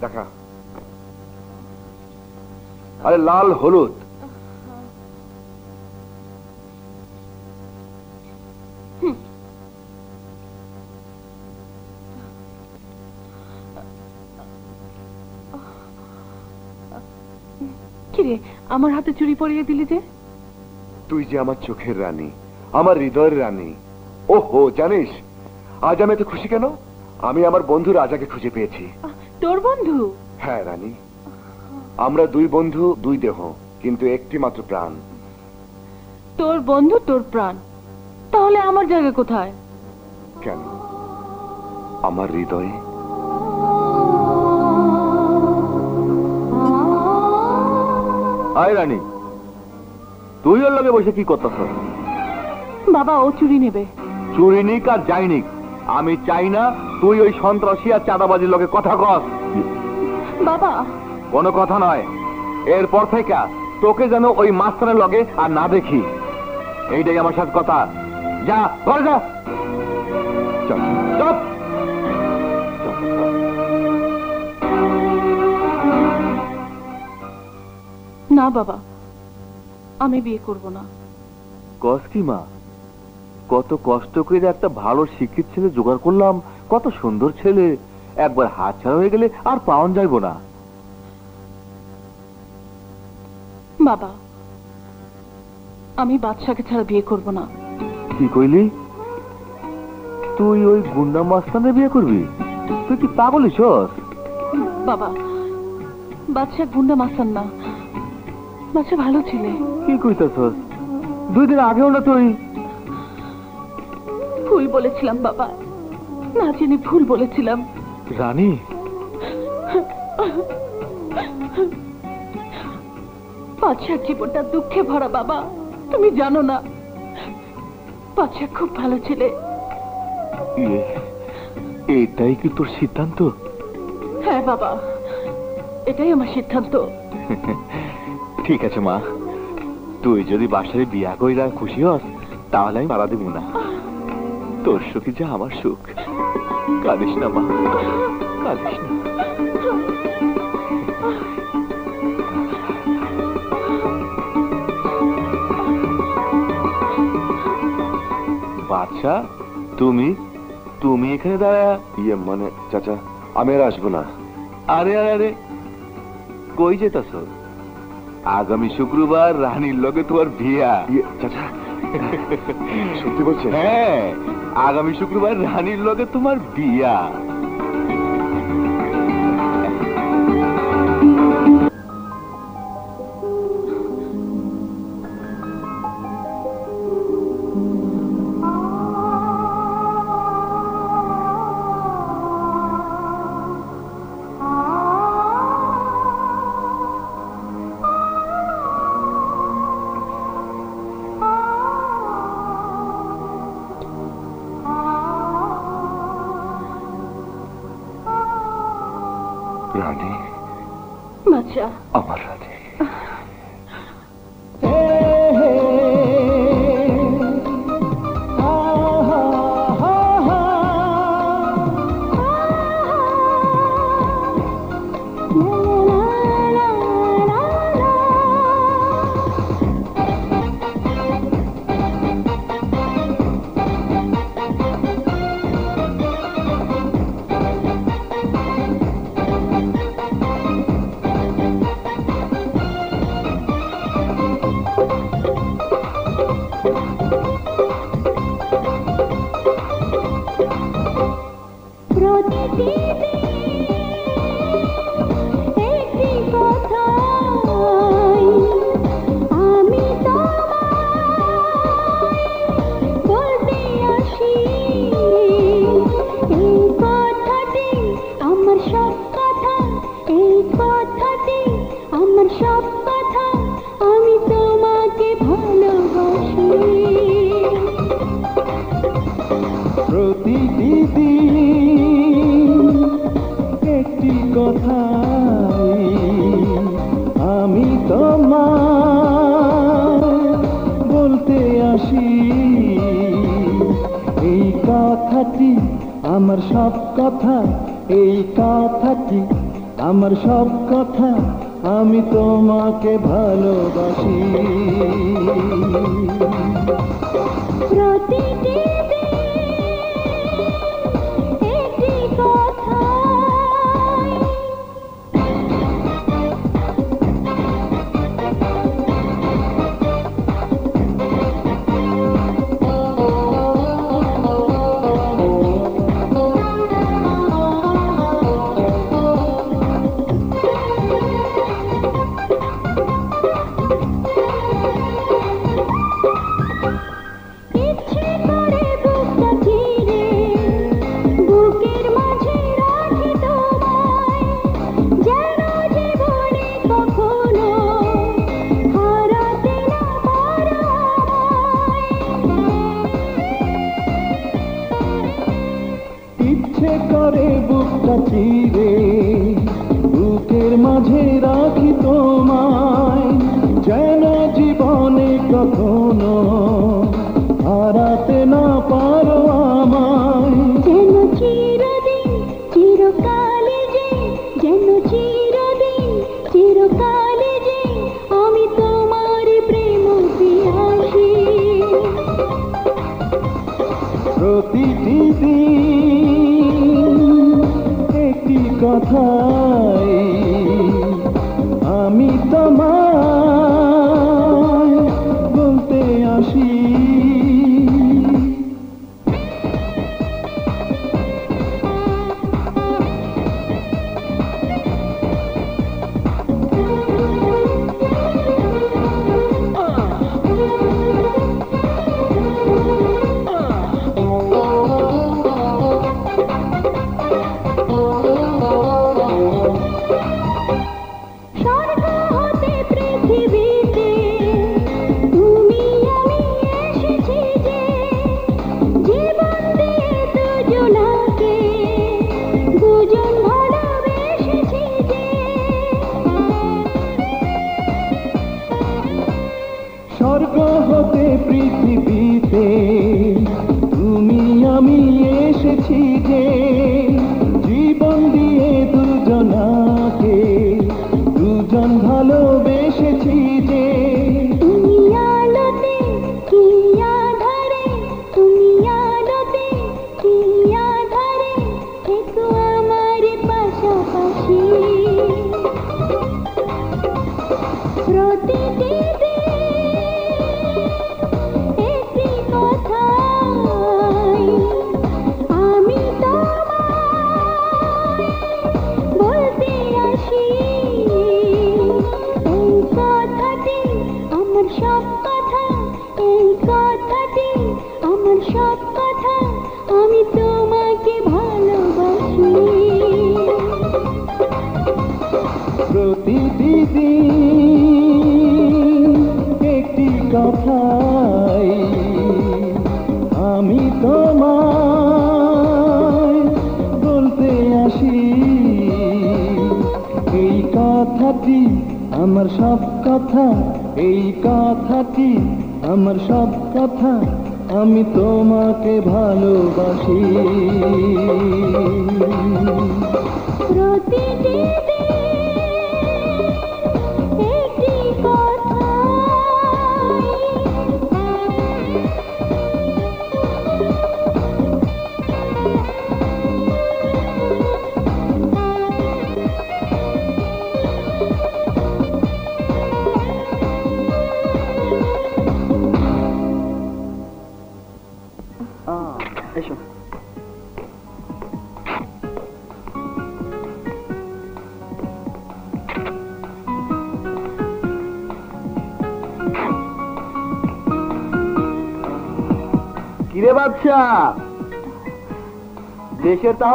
দেখা। আরে লাল হলুদ। কিরে আমার হাতে চুরি পরিয়ে দিলি যে? তুই যে আমার চোখের রানী আমার হৃদয়ের রানী। ওহো জানিস আজ আমি তো খুশি কেন? আমি আমার বন্ধু রাজাকে খুঁজে পেয়েছি। তোর বন্ধু? হ্যাঁ রানী। আমরা দুই বন্ধু দুই দেহ কিন্তু একটি মাত্র প্রাণ। তোর বন্ধু তোর প্রাণ। তাহলে আমার জায়গা কোথায়? কেন? আমার হৃদয়ে? আয় রানী তুই ওর লগে বসে কি করতেছ? বাবা ও চুরি নেবে। চুরি নিক আর যাই নিক আমি চাই না তুই ওই সন্ত্রাসী আর চাঁদাবাজির লগে কথা কস। বাবা। কোনো কথা নয় এরপর থেকে তোকে যেন ওই মাস্টারের লগে আর না দেখি। এইটাই আমার সাথে কথা। যা ঘরে যা। চল চপ না বাবা। আমি বিয়ে করব না। কস কি মা? কত কষ্ট করে একটা ভালো শিক্ষিত ছেলে জোগাড় করলাম। কত সুন্দর ছেলে। একবার হাত ছাড়া হয়ে গেলে আর পাওয়ান যাইব না। বাবা আমি বাদশাকে ছাড়া বিয়ে করব না। কি কইলি? তুই ওই গুন্ডা মাস্তানে বিয়ে করবি? তুই কি পাগল বাবা বাদশা গুন্ডা মাসান না। বাচ্চা ভালো ছেলে। কি কইতাছস? দুই দিন আগেও না তুই? ভুল বলেছিলাম বাবা। না জেনে ভুল বলেছিলাম। রানী? বাদশার জীবনটা দুঃখে ভরা বাবা। তুমি জানো না বাদশা খুব ভালো ছেলে। এটাই কি তোর সিদ্ধান্ত? হ্যাঁ বাবা। এটাই আমার সিদ্ধান্ত। ঠিক আছে মা। তুই যদি বাসায় বিয়া কইরা খুশি হস তাহলে আমি বাড়া দিব না। তোর সুখী যা আমার সুখ। কাঁদিস না মা। কাঁদিস না। বাদশা তুমি? তুমি এখানে দাঁড়ায়। ইয়ে মানে চাচা আমি আর আসব না। আরে আরে আরে কই যেতাছ? আগামী শুক্রবার রানীর লগে তোমার বিয়া। চাচা সত্যি বলছে হ্যাঁ আগামী শুক্রবার রানীর লগে তোমার বিয়া।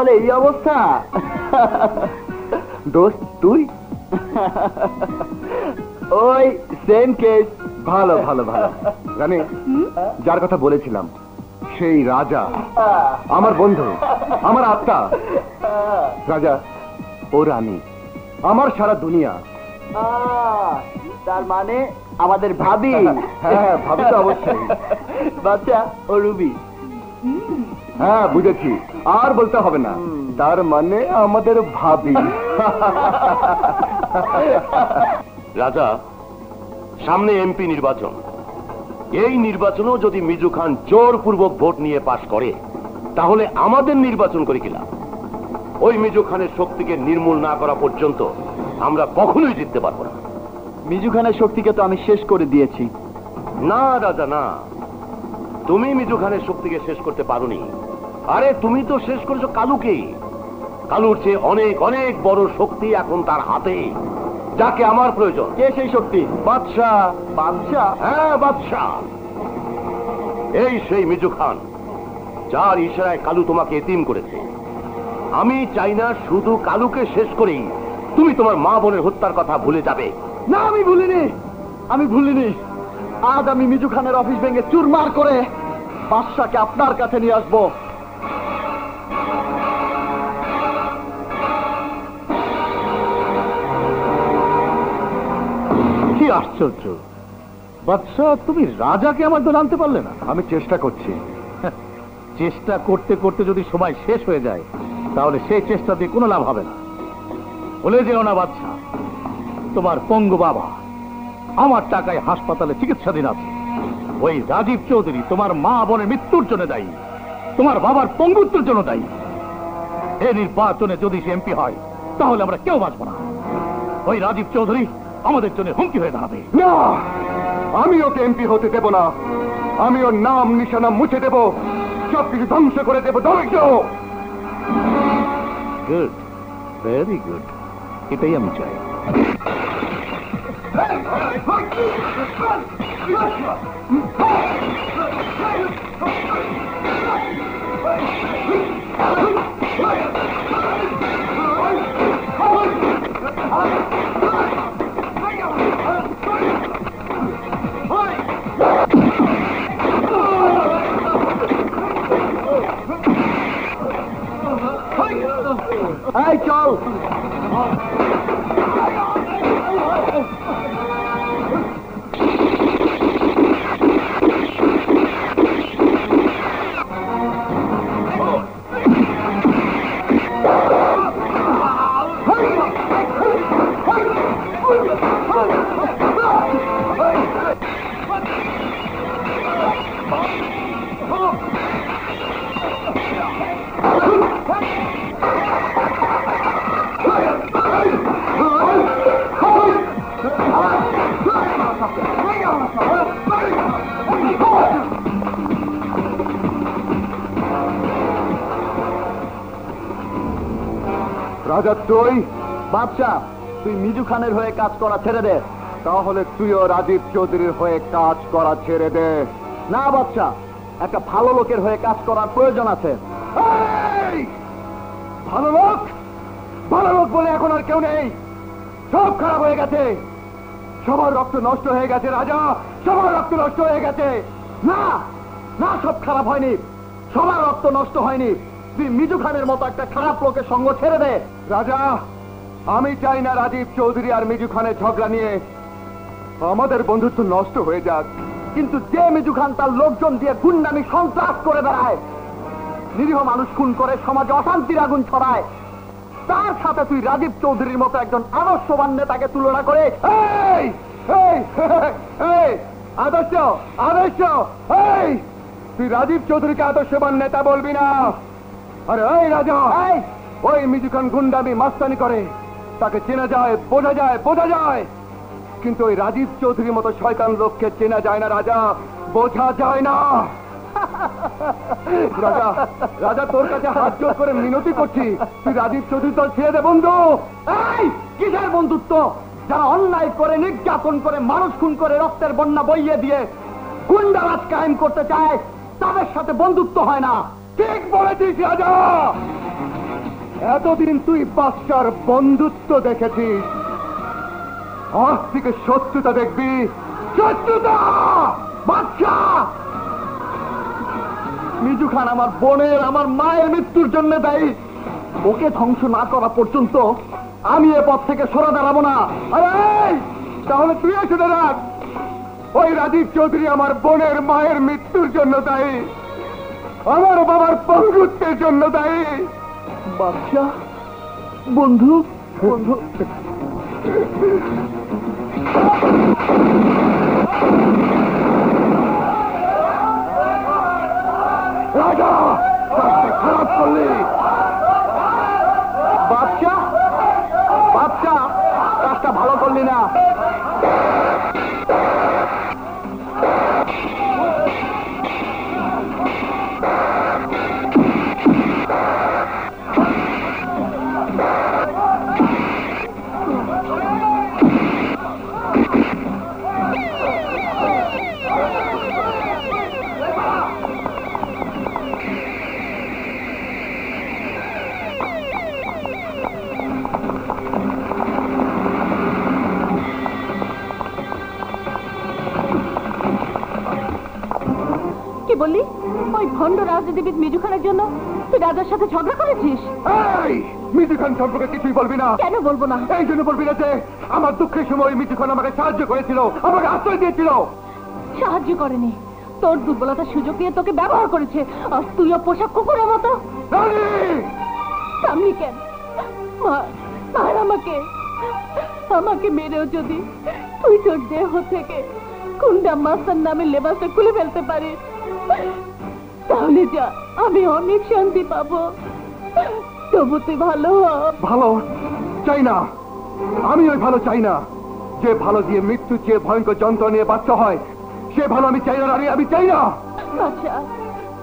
তাহলে এই অবস্থা? দোস্ত তুই? ওই সেম কেস ভালো ভালো ভালো। জানে যার কথা বলেছিলাম সেই রাজা আমার বন্ধু আমার আত্মা। রাজা ও রানী আমার সারা দুনিয়া। তার মানে আমাদের ভাবি। হ্যাঁ ভাবি তো অবশ্যই। বাচ্চা ও রুবি। হ্যাঁ বুঝেছি। আর বলতে হবে না। তার মানে আমাদের ভাবি। রাজা সামনে এমপি নির্বাচন। এই নির্বাচনেও যদি মিজু খান জোরপূর্বক ভোট নিয়ে পাশ করে তাহলে আমাদের নির্বাচন করে কিনা ওই মিজু খানের শক্তিকে নির্মূল না করা পর্যন্ত আমরা কখনোই জিততে পারব না। মিজু খানের শক্তিকে তো আমি শেষ করে দিয়েছি। না রাজা না। তুমি মিজু খানের শক্তিকে শেষ করতে পারোনি। আরে তুমি তো শেষ করেছ কালুকে। কালুর চেয়ে অনেক অনেক বড় শক্তি এখন তার হাতে। যাকে আমার প্রয়োজন। কে সেই শক্তি? বাদশাহ। বাদশাহ? হ্যাঁ বাদশাহ। এই সেই মিজু খান যার ইশারায় কালু তোমাকে এতিম করেছে। আমি চাই না শুধু কালুকে শেষ করেই তুমি তোমার মা বোনের হত্যার কথা ভুলে যাবে। না আমি ভুলিনি। আমি ভুলিনি। আজ আমি মিজু খানের অফিস ভেঙে চুরমার করে বাদশাকে আপনার কাছে নিয়ে আসব। আশ্চর্য। বাদশা তুমি রাজাকে আমার তো জানতে পারলে না। আমি চেষ্টা করছি। চেষ্টা করতে করতে যদি সময় শেষ হয়ে যায় তাহলে সেই চেষ্টা দিয়ে কোনো লাভ হবে না। বলে যেও না বাচ্চা তোমার পঙ্গু বাবা আমার টাকায় হাসপাতালে চিকিৎসাধীন আছে। ওই রাজীব চৌধুরী তোমার মা বোনের মৃত্যুর জন্য দায়ী। তোমার বাবার পঙ্গুত্বের জন্য দায়ী। এ নির্বাচনে যদি সে এমপি হয় তাহলে আমরা কেউ বাঁচবো না। ওই রাজীব চৌধুরী আমাদের জন্য হুমকি হয়ে দাঁড়াবে। না আমি ওকে এমপি হতে দেব না। আমি ওর নাম নিশানা মুছে দেব। সবকিছু ধ্বংস করে দেব। ধ্বংস গুড ভেরি গুড এটাই আমি চাই। এই চল রাজা তুই। বাদশা তুই মিজু খানের হয়ে কাজ করা ছেড়ে দে। তাহলে তুইও রাজীব চৌধুরীর হয়ে কাজ করা ছেড়ে দে। না বাদশা একটা ভালো লোকের হয়ে কাজ করার প্রয়োজন আছে। ভালো লোক? ভালো লোক বলে এখন আর কেউ নেই। সব খারাপ হয়ে গেছে। সবার রক্ত নষ্ট হয়ে গেছে, রাজা। সবার রক্ত নষ্ট হয়ে গেছে। না না, সব খারাপ হয়নি। সবার রক্ত নষ্ট হয়নি। তুই মিজু খানের মতো একটা খারাপ লোকের সঙ্গ ছেড়ে দে। রাজা, আমি চাই না রাজীব চৌধুরী আর মিজু খানের ঝগড়া নিয়ে। আমাদের বন্ধুত্ব নষ্ট হয়ে যাক। কিন্তু যে মিজু খান তার লোকজন দিয়ে গুন্ডামি, সন্ত্রাস করে বেড়ায়। নিরীহ মানুষ খুন করে, সমাজে অশান্তির আগুন ছড়ায়। তার সাথে তুই রাজীব চৌধুরীর মতো একজন আদর্শবান নেতাকে তুলনা করে আদর্শ আদর্শ তুই রাজীব চৌধুরীকে আদর্শবান নেতা বলবি না। আরে এই রাজা! এই! ওই মিজু খান গুন্ডামি মাস্তানি করে। তাকে চেনা যায় বোঝা যায় বোঝা যায়। কিন্তু ওই রাজীব চৌধুরীর মতো শয়তান লোককে চেনা যায় না রাজা। বোঝা যায় না। রাজা রাজা তোর কাছে হাত জোর করে মিনতি করছি। তুই রাজীব চৌধুরী তোর ছেড়ে দে বন্ধু। এই! কিসের বন্ধুত্ব? যারা অন্যায় করে নির্যাতন করে মানুষ খুন করে রক্তের বন্যা বইয়ে দিয়ে গুন্ডারাজ কায়েম করতে চায় তাদের সাথে বন্ধুত্ব হয় না। ঠিক বলেছিস, রাজা। এতদিন তুই বাচ্চার বন্ধুত্ব দেখেছিস। আজ থেকে শত্রুতা দেখবি। শত্রুতা! বাচ্চা মিজু খান আমার বোনের, আমার মায়ের মৃত্যুর জন্য দায়ী। ওকে ধ্বংস না করা পর্যন্ত আমি এ পথ থেকে সরে দাঁড়াবো না। আরে তাহলে তুই শুনে রাখ ওই রাজীব চৌধুরী আমার বোনের মায়ের মৃত্যুর জন্য দায়ী। আমার বাবার পঙ্গুত্বের জন্য দায়ী। বাচ্চা বন্ধু বন্ধু। রাজা! ভণ্ড রাজনীতিবিদ মিজু খানের জন্য তুই রাজার সাথে ঝগড়া করেছিস? এই মিঠু খান সম্পর্কে কিছুই বলবি না। কেন বলব না? এই জন্য বলবি না যে আমার দুঃখের সময় মিজু খান আমাকে সাহায্য করেছিল আমাকে আশ্রয় দিয়েছিল। সাহায্য করেনি। তোর দুর্বলতার সুযোগ নিয়ে তোকে ব্যবহার করেছে। আর তুইও পোশাক কুকুরের মতো। সামনে কেন? মার মার আমাকে। আমাকে মেরেও যদি তুই তোর দেহ থেকে কুন্ডা মাস্টার নামে লেবাসটা খুলে ফেলতে পারিস। তাহলে যা আমি অনেক শান্তি পাবো। তবু তুই ভালো হ। ভালো? চাই না। আমি ওই ভালো চাই না। যে ভালো দিয়ে মৃত্যু চেয়ে ভয়ঙ্কর যন্ত্র নিয়ে বাচ্চা হয় সে ভালো আমি চাই না আমি চাই না। আচ্ছা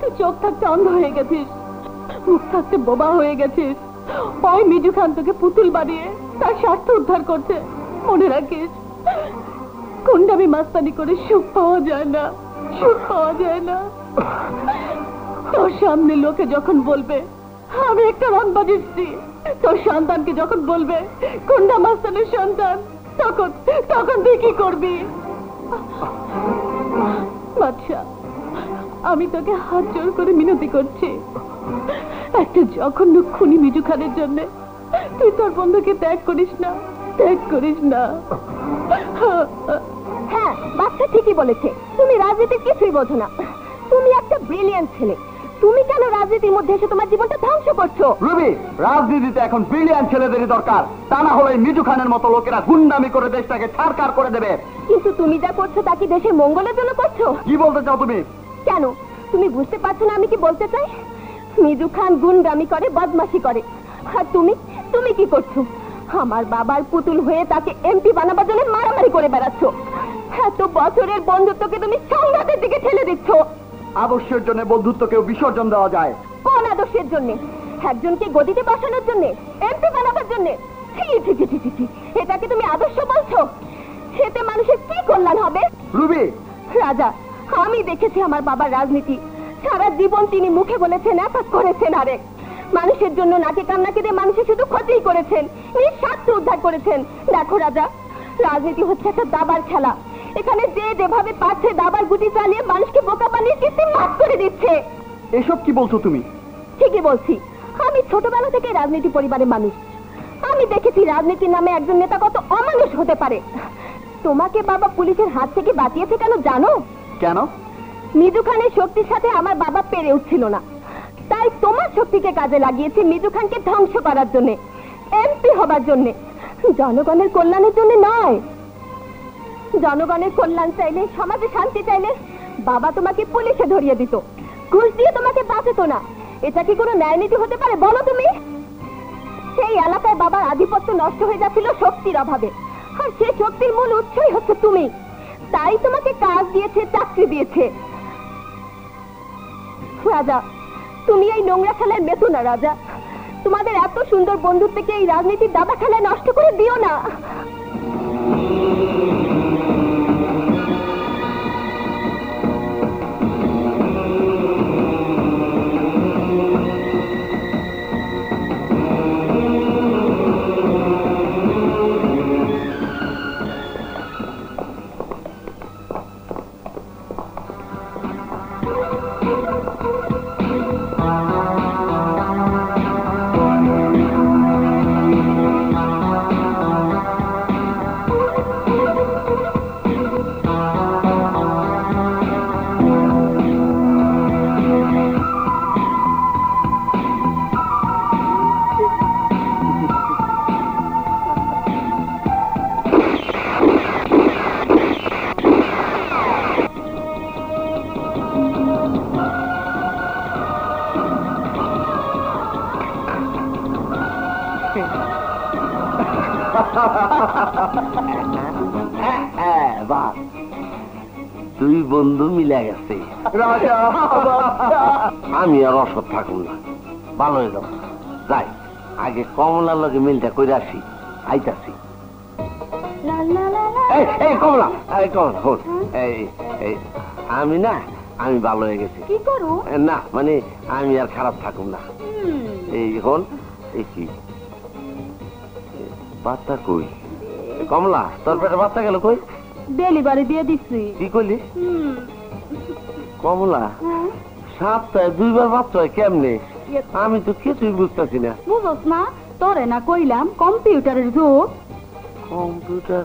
তুই চোখ থাকতে অন্ধ হয়ে গেছিস মুখ থাকতে বোবা হয়ে গেছিস। ওই মিজু খান তোকে পুতুল বানিয়ে তার স্বার্থ উদ্ধার করছে। মনে রাখিস কুন্ডামি মাস্তানি করে সুখ পাওয়া যায় না সুখ পাওয়া যায় না। তোর সামনে লোকে যখন বলবে, আমি একটা রংবাজির স্ত্রী, তোর সন্তানকে যখন বলবে কুন্ডা মাস্তানের সন্তান, তখন তখন তুই কি করবি? আমি তোকে হাত জোর করে মিনতি করছি। একটা জঘন্য খুনি মিজু খানের জন্য তুই তোর বন্ধুকে ত্যাগ করিস না, ত্যাগ করিস না। হ্যাঁ বাচ্চা ঠিকই বলেছে। তুমি রাজনীতির কিছুই বোঝো না। তুমি একটা ব্রিলিয়ান্ট ছেলে। তুমি কেন রাজনীতির মধ্যে এসে তোমার জীবনটা ধ্বংস করছ? রুবি রাজনীতিতে এখন ব্রিলিয়ান ছেলেদেরই দরকার। তা না হলে মিজু খানের মতো লোকেরা গুন্ডামি করে দেশটাকে ছাড়কার করে দেবে। কিন্তু তুমি যা করছ তা কি দেশের মঙ্গলের জন্য করছ? কি বলতে চাও তুমি? কেন? তুমি বুঝতে পারছ না আমি কি বলতে চাই? মিজু খান গুন্ডামি করে বদমাশি করে। আর তুমি? তুমি কি করছ? আমার বাবার পুতুল হয়ে তাকে এমপি বানাবার জন্য মারামারি করে বেড়াচ্ছ। এত বছরের বন্ধুত্বকে তুমি সংঘাতের দিকে ঠেলে দিচ্ছ। আদর্শের জন্য বন্ধুত্বকেও বিসর্জন দেওয়া যায়। কোন আদর্শের জন্য? একজনকে গদিতে বসানোর জন্য? এমপি বানাবার জন্য। এটাকে তুমি আদর্শ বলছো? এতে মানুষের কি কল্যাণ হবে? রুবি! রাজা আমি দেখেছি আমার বাবার রাজনীতি। সারা জীবন তিনি মুখে বলেছেন এক করেছেন আরেক। মানুষের জন্য নাকে কান্না কেঁদে মানুষের শুধু ক্ষতিই করেছেন নিঃস্বার্থ উদ্ধার করেছেন। দেখো রাজা রাজনীতি হচ্ছে একটা দাবার খেলা। এখানে যে যেভাবে পাচ্ছে দাবার গুটি চালিয়ে মানুষকে বোকা বানিয়ে মাফ করে দিচ্ছে। এসব কি বলছো তুমি? ঠিকই বলছি। আমি ছোটবেলা থেকে রাজনীতি পরিবারের মানুষ। আমি দেখেছি নামে একজন নেতা কত অমানুষ হতে পারে। তোমাকে বাবা পুলিশের হাত থেকে বাঁচিয়েছে কেন জানো? কেন? মিজু খানের শক্তির সাথে আমার বাবা পেরে উঠছিল না। তাই তোমার শক্তিকে কাজে লাগিয়েছে মিজু খানকে ধ্বংস করার জন্য এমপি হবার জন্য। জনগণের কল্যাণের জন্য নয়। জনগণের কল্যাণ চাইলে, সমাজে শান্তি চাইলে বাবা তোমাকে পুলিশে ধরিয়ে দিত। ঘুষ দিয়ে তোমাকে বাঁচাতো না। এটা কি কোনো ন্যায় নীতি হতে পারে বলো তুমি? সেই এলাকায় বাবার আধিপত্য নষ্ট হয়ে যাচ্ছিল শক্তির অভাবে। আর সেই শক্তির মূল উৎসই হচ্ছে তুমি। তাই তোমাকে কাজ দিয়েছে, চাকরি দিয়েছে। রাজা, তুমি এই নোংরা খেলায় মেতো না, রাজা। তোমাদের এত সুন্দর বন্ধুত্বকে এই রাজনীতির দাবা খেলায় নষ্ট করে দিও না। ভালো হয়ে যাব। যাই আগে কমলার লগে মিলটা করে আসি আইতাছি। এই এই কমলা এই কমলা শোন এই এই আমি না আমি ভালো হয়ে গেছি। কি করো? না মানে আমি আর খারাপ থাকুম না। এই এই কি? বাচ্চা কই? কমলা তোর পেটে বাচ্চা গেল কই? ডেলিভারি দিয়ে দিচ্ছি কি করলি কমলা সাতটায় দুইবার বাচ্চা হয় কেমনে? আমি তো কিছুই বুঝতেছি না। বুঝোস না তোরে না কইলাম কম্পিউটারের যুগ। কম্পিউটার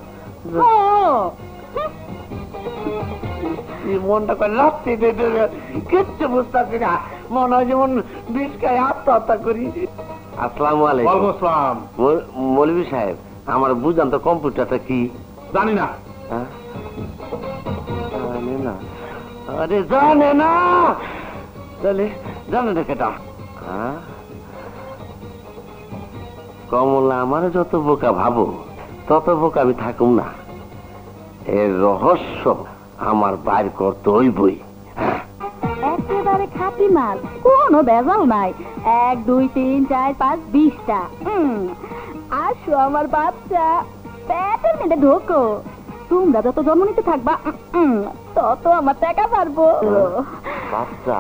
মনটা করে কিচ্ছু বুঝতেছি না। মনে হয় যেমন বিষ খাই আত্মহত্যা করি। আসসালামু আলাইকুম। আসসালাম। মৌলভী সাহেব আমার বুঝান তো কম্পিউটারটা কি? জানি না। হ্যাঁ? জানি না। আরে জানে না! তাহলে জানে না কেটা? কমলা আমার যত বোকা ভাবো তত বোকা আমি থাকুম না। এর রহস্য আমার বাইর করতে হইবই। একেবারে খাঁটি মাল কোনো ভেজাল নাই। এক দুই তিন চার পাঁচ বিশটা। আসো আমার বাচ্চা পেটের মেটে ঢোকো। তোমরা যত জন্ম নিতে থাকবা তত আমার টাকা পারব। বাচ্চা।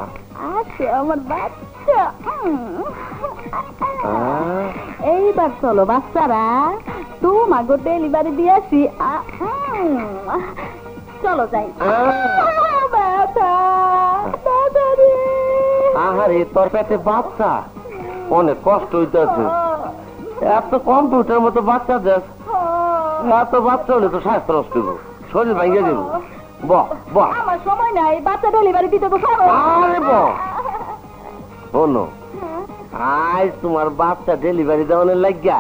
আসো আমার বাচ্চা। হ্যাঁ? এইবার চলো বাচ্চারা। তোমাকে ডেলিভারি দিয়ে আসি। চলো যাই। আহারে তোর পেটে বাচ্চা। অনেক কষ্ট হইতেছে। এত কম্পিউটার মতো বাচ্চা দেশ এত বাচ্চা হলে তো স্বাস্থ্য নষ্ট হইব। শরীর ভাঙিয়ে দেব বহ বহ আমার সময় নাই বাচ্চা ডেলিভারি দিতে তো আরে বাহ। শোনো আজ তোমার বাচ্চা ডেলিভারি দেওয়ানোর লাগিয়া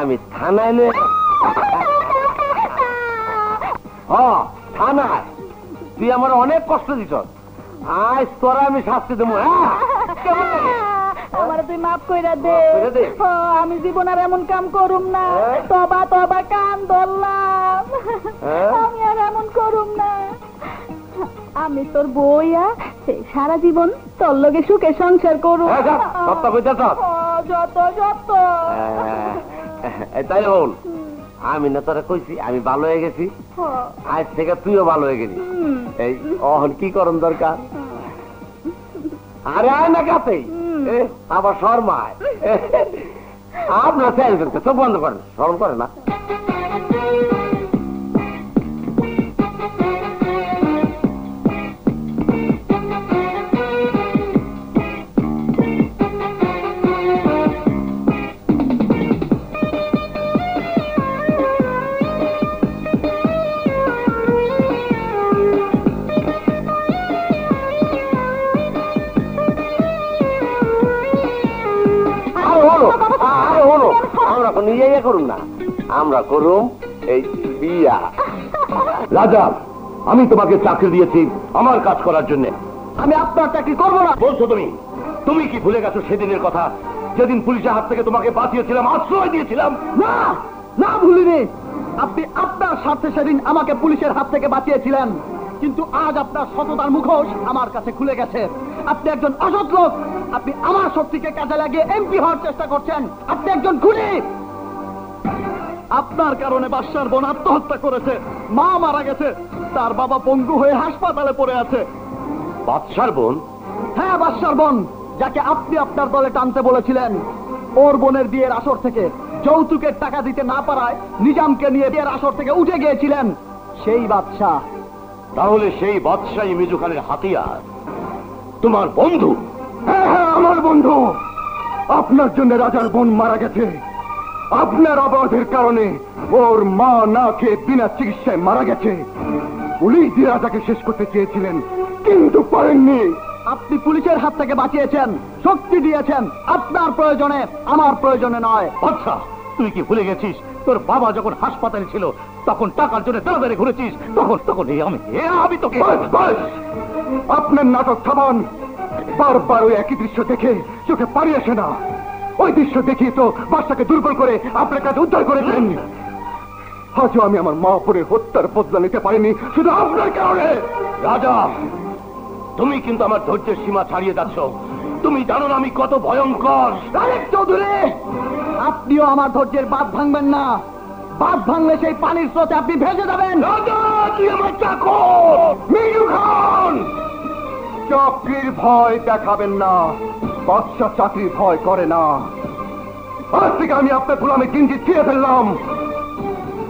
আমি থানায় লয়ে হ থানায়। তুই আমার অনেক কষ্ট দিছ আজ তোরা আমি শাস্তি দেবো হ্যাঁ? আমার তুই মাফ কইরা দে। আমি জীবন আর এমন কাম করুম না। হ্যাঁ? তবা তবা কান ধরলাম। হ্যাঁ? আমি আর এমন করুম না। আমি তোর বইয়া সারা জীবন তোর লগে সুখে সংসার করুম হ্যাঁ, সত্য কইতে যত যত তাই আমি না তোরা কইছি আমি ভালো হয়ে গেছি। ও, আজ থেকে তুইও ভালো হয়ে গেলি। এই অহন কি করণ দরকার? আরে আয় না কাছেই এ, আবার শর্মায়। আপনার স্যার চোখ বন্ধ করেন শরম করে না। ইয়ে করুন না। আমরা করুম এই বিয়া। রাজা আমি তোমাকে চাকরি দিয়েছি আমার কাজ করার জন্য। আমি আপনার চাকরি করব না। বলছো তুমি? তুমি কি ভুলে গেছো সেদিনের কথা? যেদিন পুলিশের হাত থেকে তোমাকে বাঁচিয়েছিলাম আশ্রয় দিয়েছিলাম? না না ভুলিনি। আপনি আপনার স্বার্থে সেদিন আমাকে পুলিশের হাত থেকে বাঁচিয়েছিলেন। কিন্তু আজ আপনার সততার মুখোশ আমার কাছে খুলে গেছে। আপনি একজন অসৎ লোক। আপনি আমার শক্তিকে কাজে লাগিয়ে এমপি হওয়ার চেষ্টা করছেন। আপনি একজন খুনি। আপনার কারণে বাদশার বোন আত্মহত্যা করেছে। মা মারা গেছে। তার বাবা পঙ্গু হয়ে হাসপাতালে পড়ে আছে। বাদশার বোন? হ্যাঁ বাদশার বোন যাকে আপনি আপনার দলে টানতে বলেছিলেন। ওর বোনের বিয়ের আসর থেকে যৌতুকের টাকা দিতে না পারায় নিজামকে নিয়ে বিয়ের আসর থেকে উঠে গিয়েছিলেন সেই বাদশাহ। তাহলে সেই বাদশাহী মিজু খানের হাতিয়ার তোমার বন্ধু? হ্যাঁ হ্যাঁ আমার বন্ধু। আপনার জন্য রাজার বোন মারা গেছে। আপনার অপরাধের কারণে ওর মা না খেয়ে বিনা চিকিৎসায় মারা গেছে। পুলিশ দিয়ে রাজাকে শেষ করতে চেয়েছিলেন কিন্তু পারেননি। আপনি পুলিশের হাত থেকে বাঁচিয়েছেন শক্তি দিয়েছেন। আপনার প্রয়োজনে আমার প্রয়োজনে নয়। আচ্ছা তুই কি ভুলে গেছিস? তোর বাবা যখন হাসপাতালে ছিল তখন টাকার জন্য দাঁড়াদাঁড়ি ঘুরেছিস তখন তখন আমি এ আমি তোকে আপনার নাটক থামান বারবার ওই একই দৃশ্য দেখে চোখে পানি আসে না। ওই দৃশ্য দেখিয়ে তো বাচ্চাকে দুর্বল করে আপনার কাছে উদ্ধার করেছেন আজও আমি আমার মা পরে হত্যার বদলা নিতে পারিনি শুধু আপনার কারণে। রাজা তুমি কিন্তু আমার ধৈর্যের সীমা ছাড়িয়ে যাচ্ছ। তুমি জানো না আমি কত ভয়ঙ্কর। আরেক চৌধুরী আপনিও আমার ধৈর্যের বাদ ভাঙবেন না। বাদ ভাঙলে সেই পানির স্রোতে আপনি ভেসে যাবেন। খান! চাকরির ভয় দেখাবেন না। বাদশা চাকরি ভয় করে না। আজ থেকে আমি আপনার গোলামে কিঞ্চিত খেয়ে ফেললাম।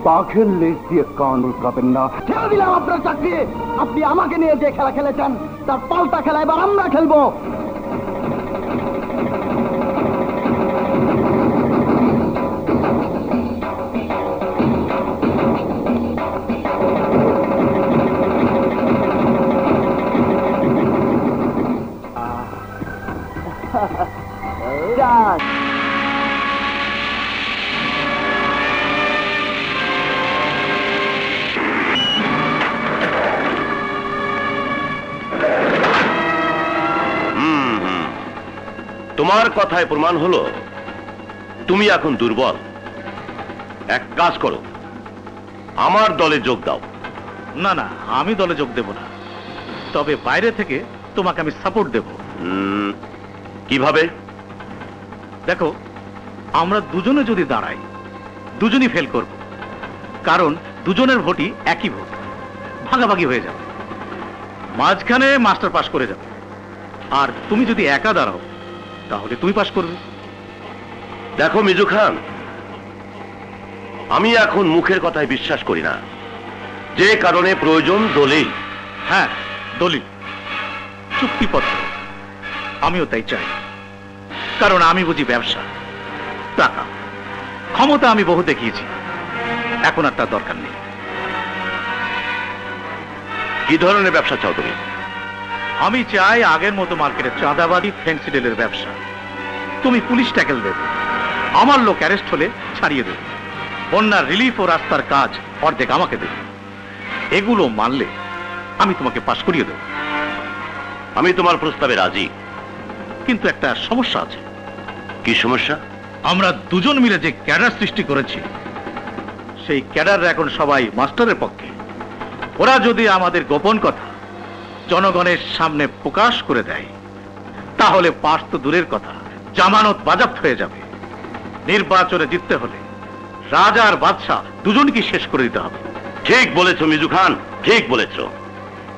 বাঘের লেজ দিয়ে কান উল্কাবেন না। ছেড়ে দিলাম আপনার চাকরি। আপনি আমাকে নিয়ে যে খেলা খেলেছেন, তার পাল্টা খেলা এবার আমরা খেলব। God. তোমার কথায় প্রমাণ হলো তুমি এখন দুর্বল। এক কাজ করো আমার দলে যোগ দাও। না না আমি দলে যোগ দেব না। তবে বাইরে থেকে তোমাকে আমি সাপোর্ট দেব। কীভাবে? দেখো আমরা দুজনে যদি দাঁড়াই দুজনই ফেল করব। কারণ দুজনের ভোটই একই ভোট। ভাগাভাগি হয়ে যাবে। মাঝখানে মাস্টার পাস করে যাবে। আর তুমি যদি একা দাঁড়াও তাহলে তুমি পাস করবে। দেখো মিজু খান আমি এখন মুখের কথায় বিশ্বাস করি না। যে কারণে প্রয়োজন দলেই হ্যাঁ দলিল। চুক্তিপত্র। আমিও তাই চাই। কারণ আমি বুঝি ব্যবসা। টাকা। ক্ষমতা আমি বহু দেখিয়েছি। এখন আর তার দরকার নেই। কি ধরনের ব্যবসা চাও তুমি আমি চাই আগের মতো মার্কেটে চাঁদাবাদি ফেন্সিডেলের ব্যবসা। তুমি পুলিশ ট্যাকেল দেবে। আমার লোক অ্যারেস্ট হলে ছাড়িয়ে দেবে। বন্যার রিলিফ ও রাস্তার কাজ অর্ধেক আমাকে দেবে। এগুলো মানলে আমি তোমাকে পাশ করিয়ে দেব। আমি তোমার প্রস্তাবে রাজি। কিন্তু একটা সমস্যা আছে। কি সমস্যা? আমরা দুজন মিলে যে ক্যাডার সৃষ্টি করেছি সেই ক্যাডার এখন সবাই মাস্টারের পক্ষে। ওরা যদি আমাদের গোপন কথা জনগণের সামনে প্রকাশ করে দেয় তাহলে পাশ তো দূরের কথা জামানত বাজাপ্ত হয়ে যাবে। নির্বাচনে জিততে হলে রাজা আর বাদশাহ দুজনকে শেষ করে দিতে হবে। ঠিক বলেছ মিজু খান ঠিক বলেছ।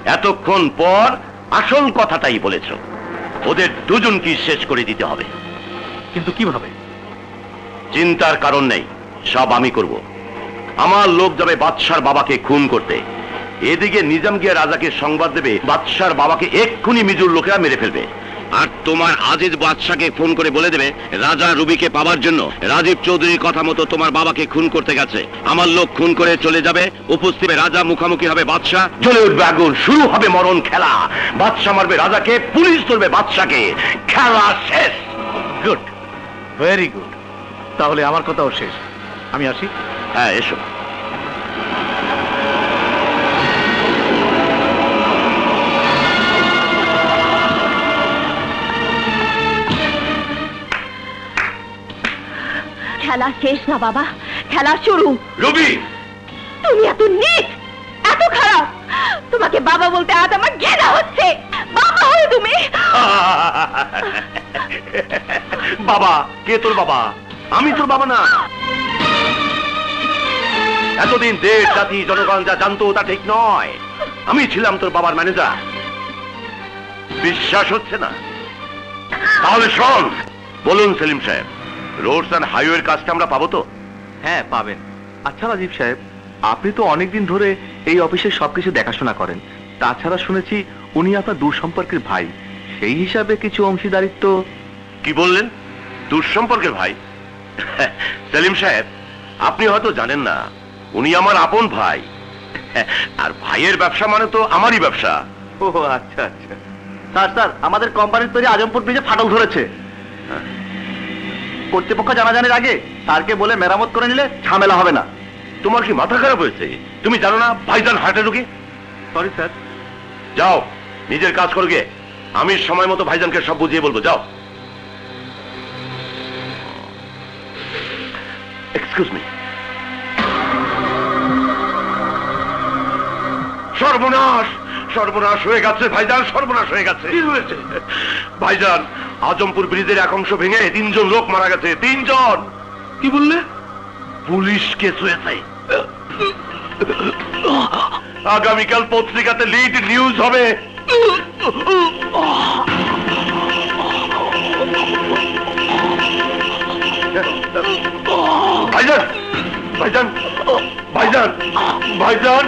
এতক্ষণ পর আসল কথাটাই বলেছ। ওদের দুজনকে শেষ করে দিতে হবে। কিন্তু কীভাবে চিন্তার কারণ নেই সব আমি করব। আমার লোক যাবে বাদশার বাবাকে খুন করতে। এদিকে নিজাম গিয়ে রাজাকে সংবাদ দেবে বাদশার বাবাকে এক্ষুনি মিজুর লোকেরা মেরে ফেলবে। আর তোমার আজিজ বাদশাকে ফোন করে বলে দেবে রাজা রুবিকে পাওয়ার জন্য রাজীব চৌধুরীর কথা মতো তোমার বাবাকে খুন করতে গেছে। আমার লোক খুন করে চলে যাবে উপস্থিতে রাজা মুখামুখি হবে বাদশাহ। চলে উঠবে আগুন শুরু হবে মরণ খেলা। বাদশাহ মারবে রাজাকে পুলিশ ধরবে বাদশাকে খেলা শেষ। গুড। ভেরি গুড তাহলে আমার কথাও শেষ। আমি আসি? হ্যাঁ এসো। খেলা শেষ না বাবা। খেলা শুরু। রবি! তুমি এত নিচ এত খারাপ। তোমাকে বাবা বলতে আজ আমার ঘেনা হচ্ছে। বাবা হয়ে তুমি। বাবা কে তোর বাবা? আমি তোর বাবা না। এতদিন দেশ জাতি জনগণ যা জানতো তা ঠিক নয়। আমি ছিলাম তোর বাবার ম্যানেজার বিশ্বাস হচ্ছে না। তাহলে শোন বলুন সেলিম সাহেব রোডস অ্যান্ড হাইওয়ের কাজটা আমরা পাবো তো? হ্যাঁ পাবেন। আচ্ছা রাজীব সাহেব আপনি তো অনেকদিন ধরে এই অফিসের সবকিছু দেখাশোনা করেন। তাছাড়া শুনেছি উনি আপনার দূর সম্পর্কের ভাই। সেই হিসাবে কিছু অংশীদারিত্ব কি বললেন? দূর সম্পর্কের ভাই? সেলিম সাহেব আপনি হয়তো জানেন না উনি আমার আপন ভাই। আর ভাইয়ের ব্যবসা মানে তো আমারই ব্যবসা। ও আচ্ছা আচ্ছা। স্যার স্যার আমাদের কোম্পানির তৈরি আজমপুর ব্রিজে ফাটল ধরেছে। কর্তৃপক্ষ জানাজানির আগে স্যারকে বলে মেরামত করে নিলে ঝামেলা হবে না। তোমার কি মাথা খারাপ হয়েছে? তুমি জানো না ভাইজান হার্টে ঢুকে? সরি স্যার যাও নিজের কাজ করো গে আমি সময় মতো ভাইজানকে সব বুঝিয়ে বলব যাও। এক্সকিউজ মি সর্বনাশ! সর্বনাশ হয়ে গেছে ভাইজান সর্বনাশ হয়ে গেছে। কি হয়েছে? ভাইজান আজমপুর ব্রিজের এক অংশ ভেঙে তিনজন লোক মারা গেছে তিনজন! কি বললে? পুলিশকে শুয়েছে আগামীকাল পত্রিকাতে লিড নিউজ হবে। ভাইজান ভাইজান ভাইজান ভাইজান।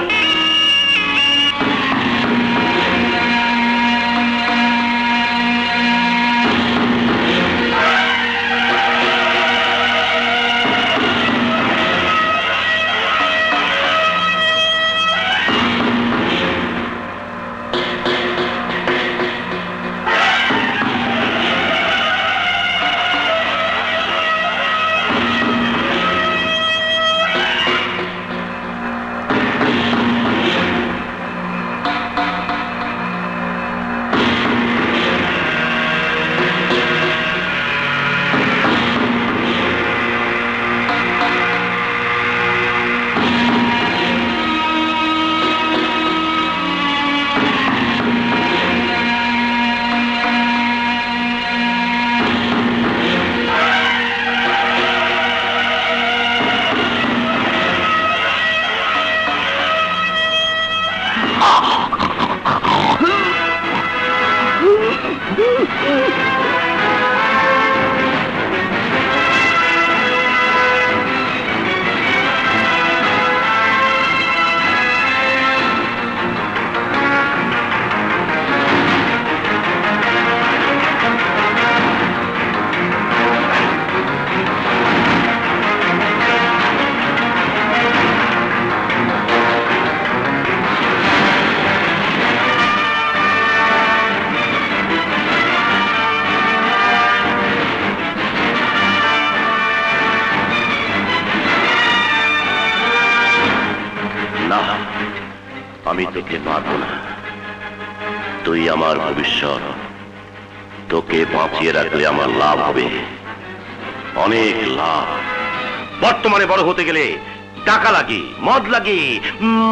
টাকা লাগে মদ লাগে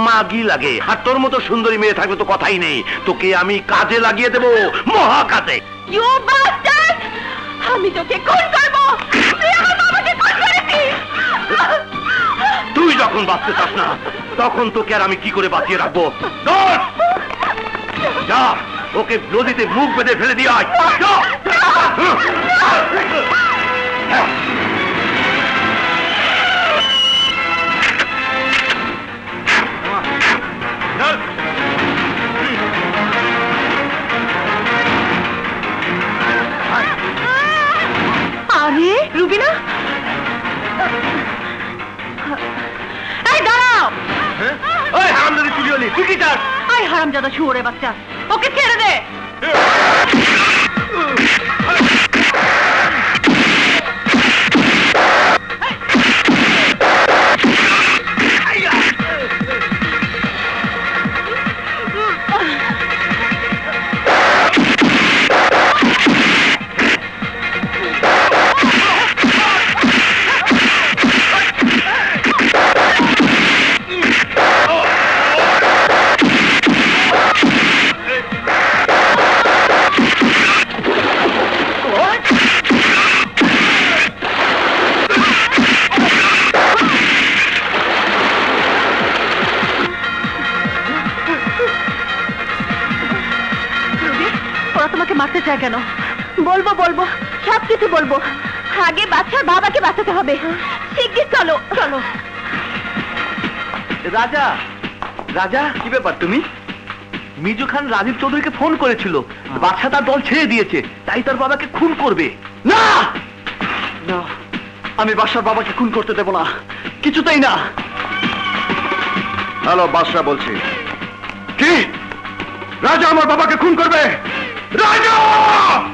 মাগি লাগে। আর তোর মতো সুন্দরী মেয়ে থাকলে তো কথাই নেই। তোকে আমি কাজে লাগিয়ে দেবো মহা কাজে আমি তোকে খুন করব। তুই যখন বাঁচতে চাস না তখন তোকে আর আমি কি করে বাঁচিয়ে রাখব? যা ওকে নদীতে মুখ বেঁধে ফেলে দিয়ে আয়। হারামজাদা শুয়োরে বাচ্চা। আগে বাচ্চার বাবাকে বাঁচাতে হবে। শিগগির চলো চলো। রাজা রাজা কি ব্যাপার তুমি? মিজু খান রাজীব চৌধুরীকে ফোন করেছিল। বাচ্চা তার দল ছেড়ে দিয়েছে। তাই তার বাবাকে খুন করবে। না! না। আমি বাসার বাবাকে খুন করতে দেব না। কিছুতেই না। হ্যালো বাদশাহ বলছি। কি? রাজা আমার বাবাকে খুন করবে? রাজা!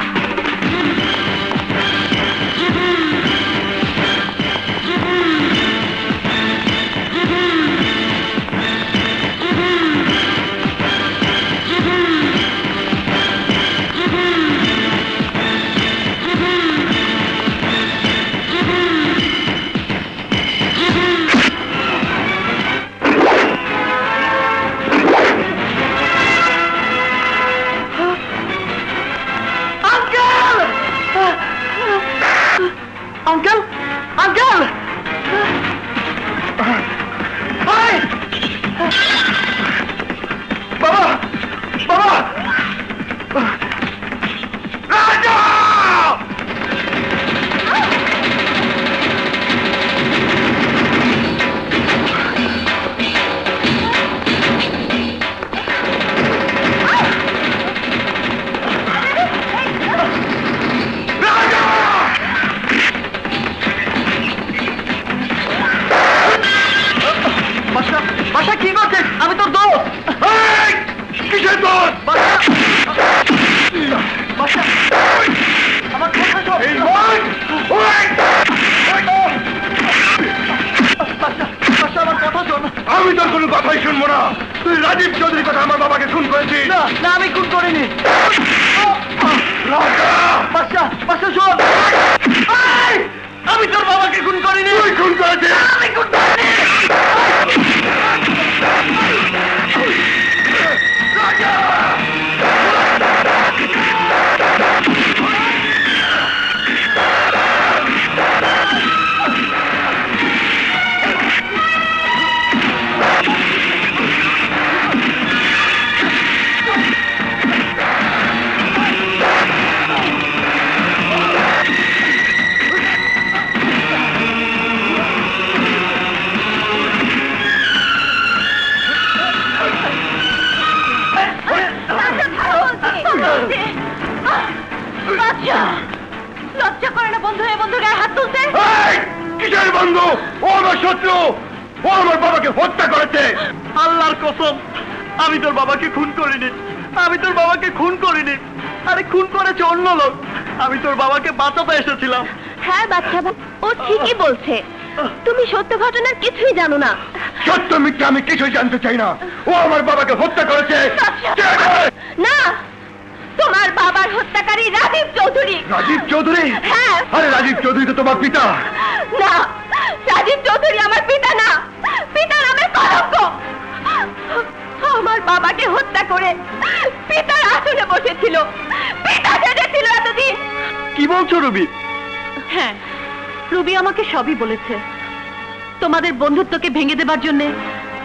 জানো না। সত্য মিথ্যা আমি কিছুই জানতে চাই না। ও আমার বাবাকে হত্যা করেছে। না তোমার বাবার হত্যাকারী রাজীব চৌধুরী। রাজীব চৌধুরী? হ্যাঁ। আরে রাজীব চৌধুরী তো তোমার পিতা। না রাজীব চৌধুরী আমার পিতা না। পিতা নামে কলঙ্ক। আমার বাবাকে হত্যা করে পিতার আসনে বসেছিল। পিতা জেনেছিল এতদিন। কি বলছো রবি? হ্যাঁ রুবি আমাকে সবই বলেছে। তোমাদের বন্ধুত্বকে ভেঙে দেবার জন্য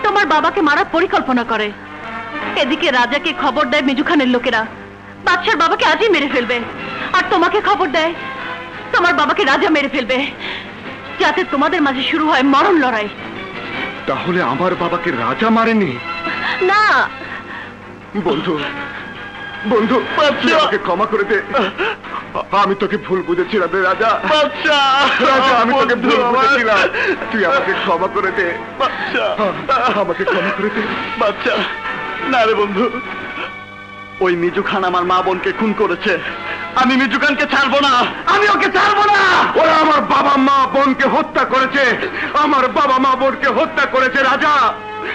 তোমার বাবাকে মারার পরিকল্পনা করে। এদিকে রাজাকে খবর দেয় মেজু খানের লোকেরা। বাদশার বাবাকে আজই মেরে ফেলবে। আর তোমাকে খবর দেয় তোমার বাবাকে রাজা মেরে ফেলবে। যাতে তোমাদের মাঝে শুরু হয় মরণ লড়াই। তাহলে আমার বাবাকে রাজা মারেনি? না। বন্ধু বন্ধু আমাকে ক্ষমা করে দে। আমি তোকে ভুল বুঝেছিলাম রে রাজা রাজা আমি তোকে ভুল বুঝেছিলাম। তুই আমাকে ক্ষমা করে দে। আমাকে ক্ষমা করে দে। বাচ্চা না রে বন্ধু। ওই মিজু খান আমার মা বোনকে খুন করেছে। আমি মিজু খানকে ছাড়বো না। আমি ওকে ছাড়বো না। ওরা আমার বাবা মা বোনকে হত্যা করেছে। আমার বাবা মা বোনকে হত্যা করেছে রাজা।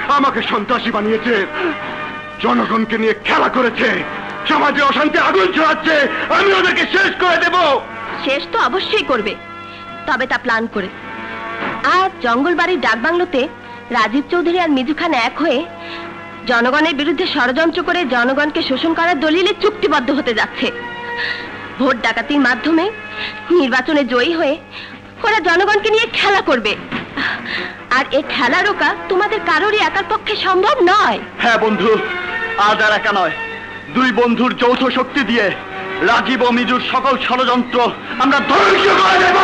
আমাকে সন্ত্রাসী বানিয়েছে। জনগণকে নিয়ে খেলা করেছে। সমাজে অশান্তি আগুন ছড়াচ্ছে আমি ওদেরকে শেষ করে দেব। শেষ তো অবশ্যই করবে। তবে তা প্ল্যান করে। আর জঙ্গলবাড়ির ডাকবাংলোতে রাজীব চৌধুরী আর মিজু খান এক হয়ে জনগণের বিরুদ্ধে ষড়যন্ত্র করে জনগণকে শোষণ করার দলিলে চুক্তিবদ্ধ হতে যাচ্ছে। ভোট ডাকাতির মাধ্যমে নির্বাচনে জয়ী হয়ে ওরা জনগণকে নিয়ে খেলা করবে। আর এ খেলা রোকা তোমাদের কারোরই একার পক্ষে সম্ভব নয়। হ্যাঁ বন্ধু আজ আর একা নয়। দুই বন্ধুর যৌথ শক্তি দিয়ে রাজীব ও মিজুর সকল ষড়যন্ত্র আমরা ধ্বংস করে দেব!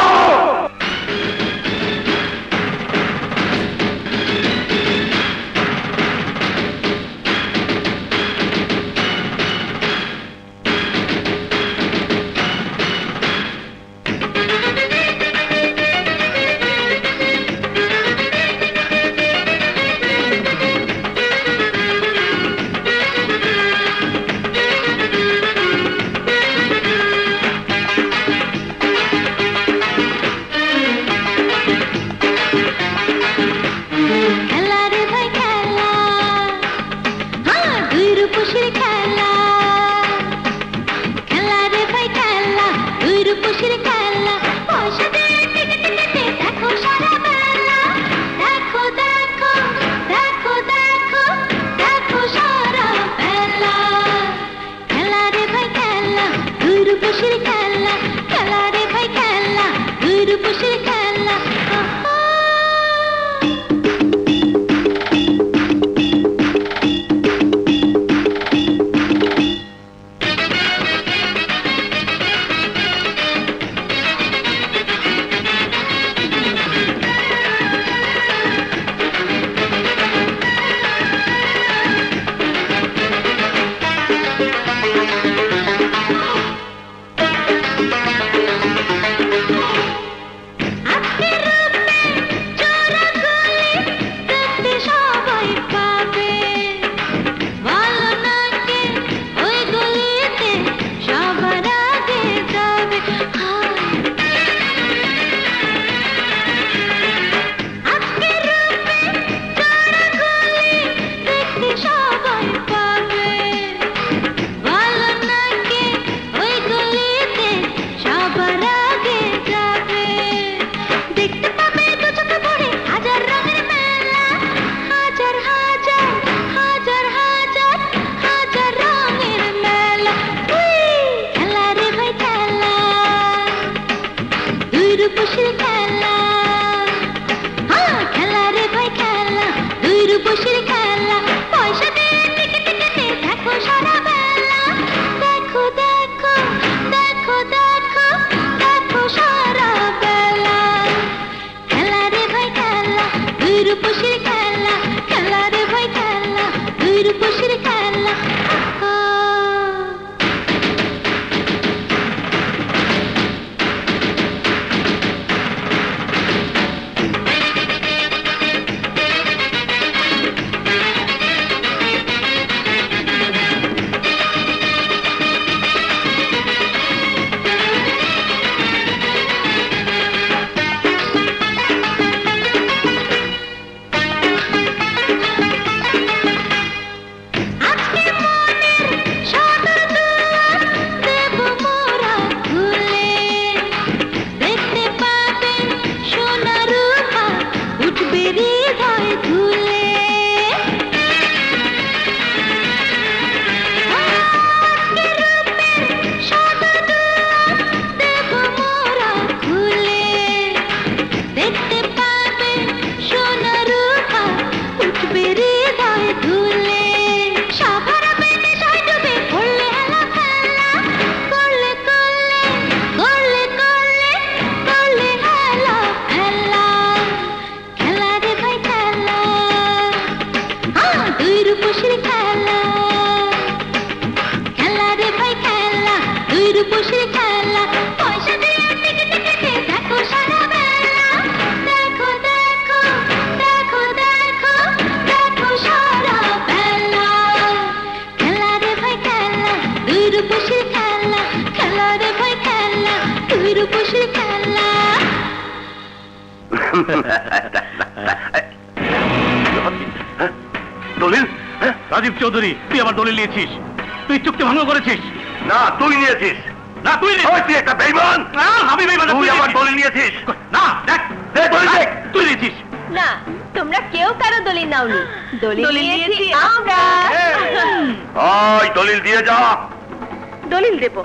দলিল দেব,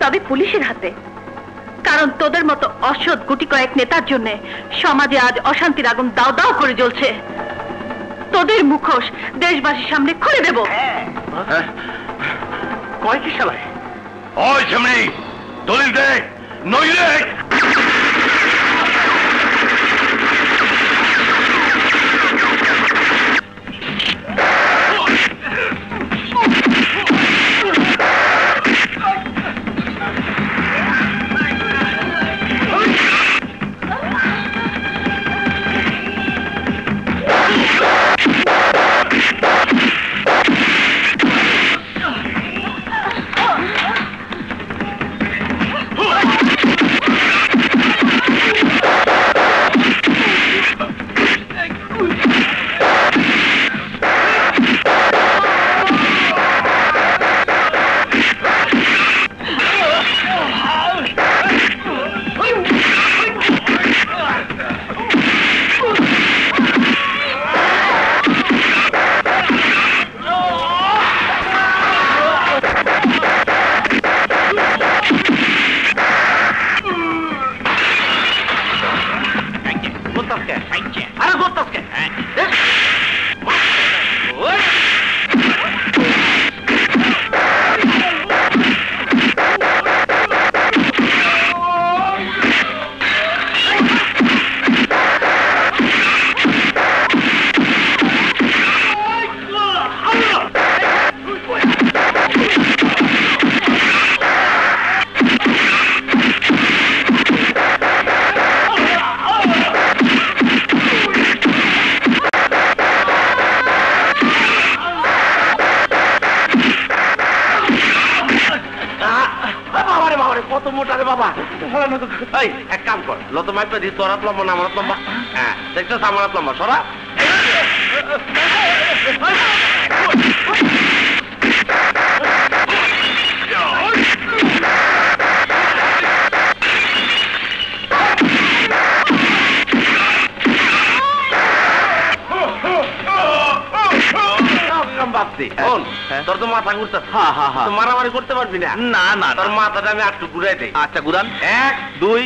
তবে পুলিশের হাতে। কারণ তোদের মতো অসৎ গুটি কয়েক নেতার জন্য সমাজে আজ অশান্তির আগুন দাও দাও করে জ্বলছে। তোদের মুখোশ দেশবাসীর সামনে খুলে দেব। কয় কি শালায়? ওই সামনে দলিল দে, নইলে এই, এক কাম কর। লত মাইপে দি তোরাত লম্বা, না লম্বা। হ্যাঁ দেখছ আমারত লম্বা, সরা। ভাবছি শোন, তোর তো মাথা ঘুরতে হ্যাঁ হ্যাঁ হ্যাঁ মারামারি করতে পারবি না। না না তোর মাথাটা আমি একটু ঘুরাই দেই। আচ্ছা ঘুরান। এক দুই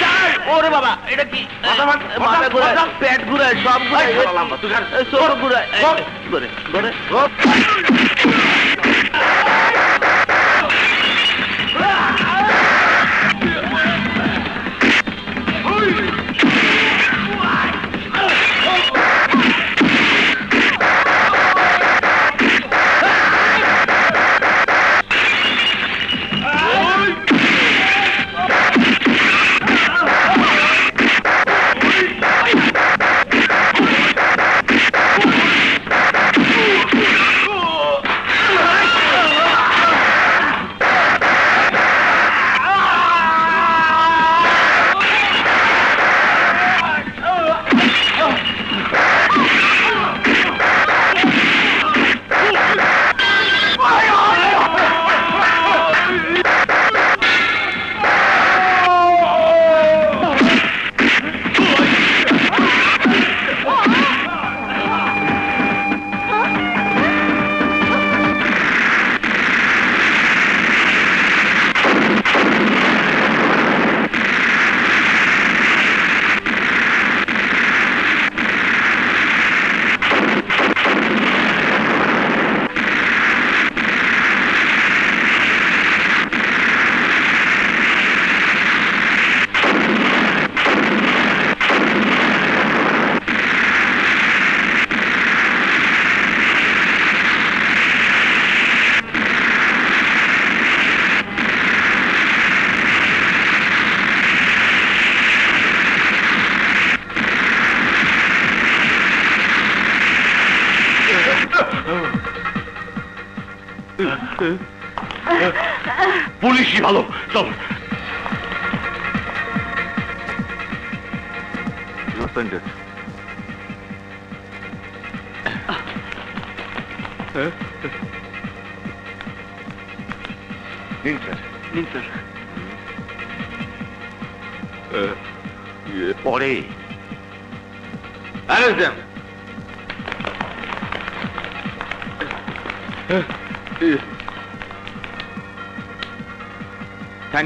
চার। ওরে বাবা এটা কি? মাথা ঘুরায়। পেট ঘুরায় সব তুই ঘুরায়। ঘুরে ঘুরে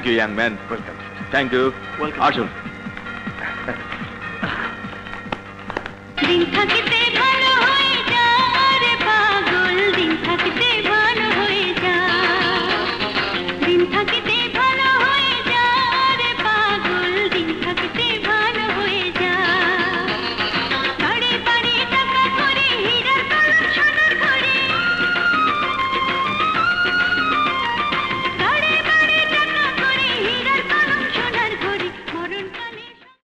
Thank you, young man. Welcome. Thank you. Welcome. Arjun,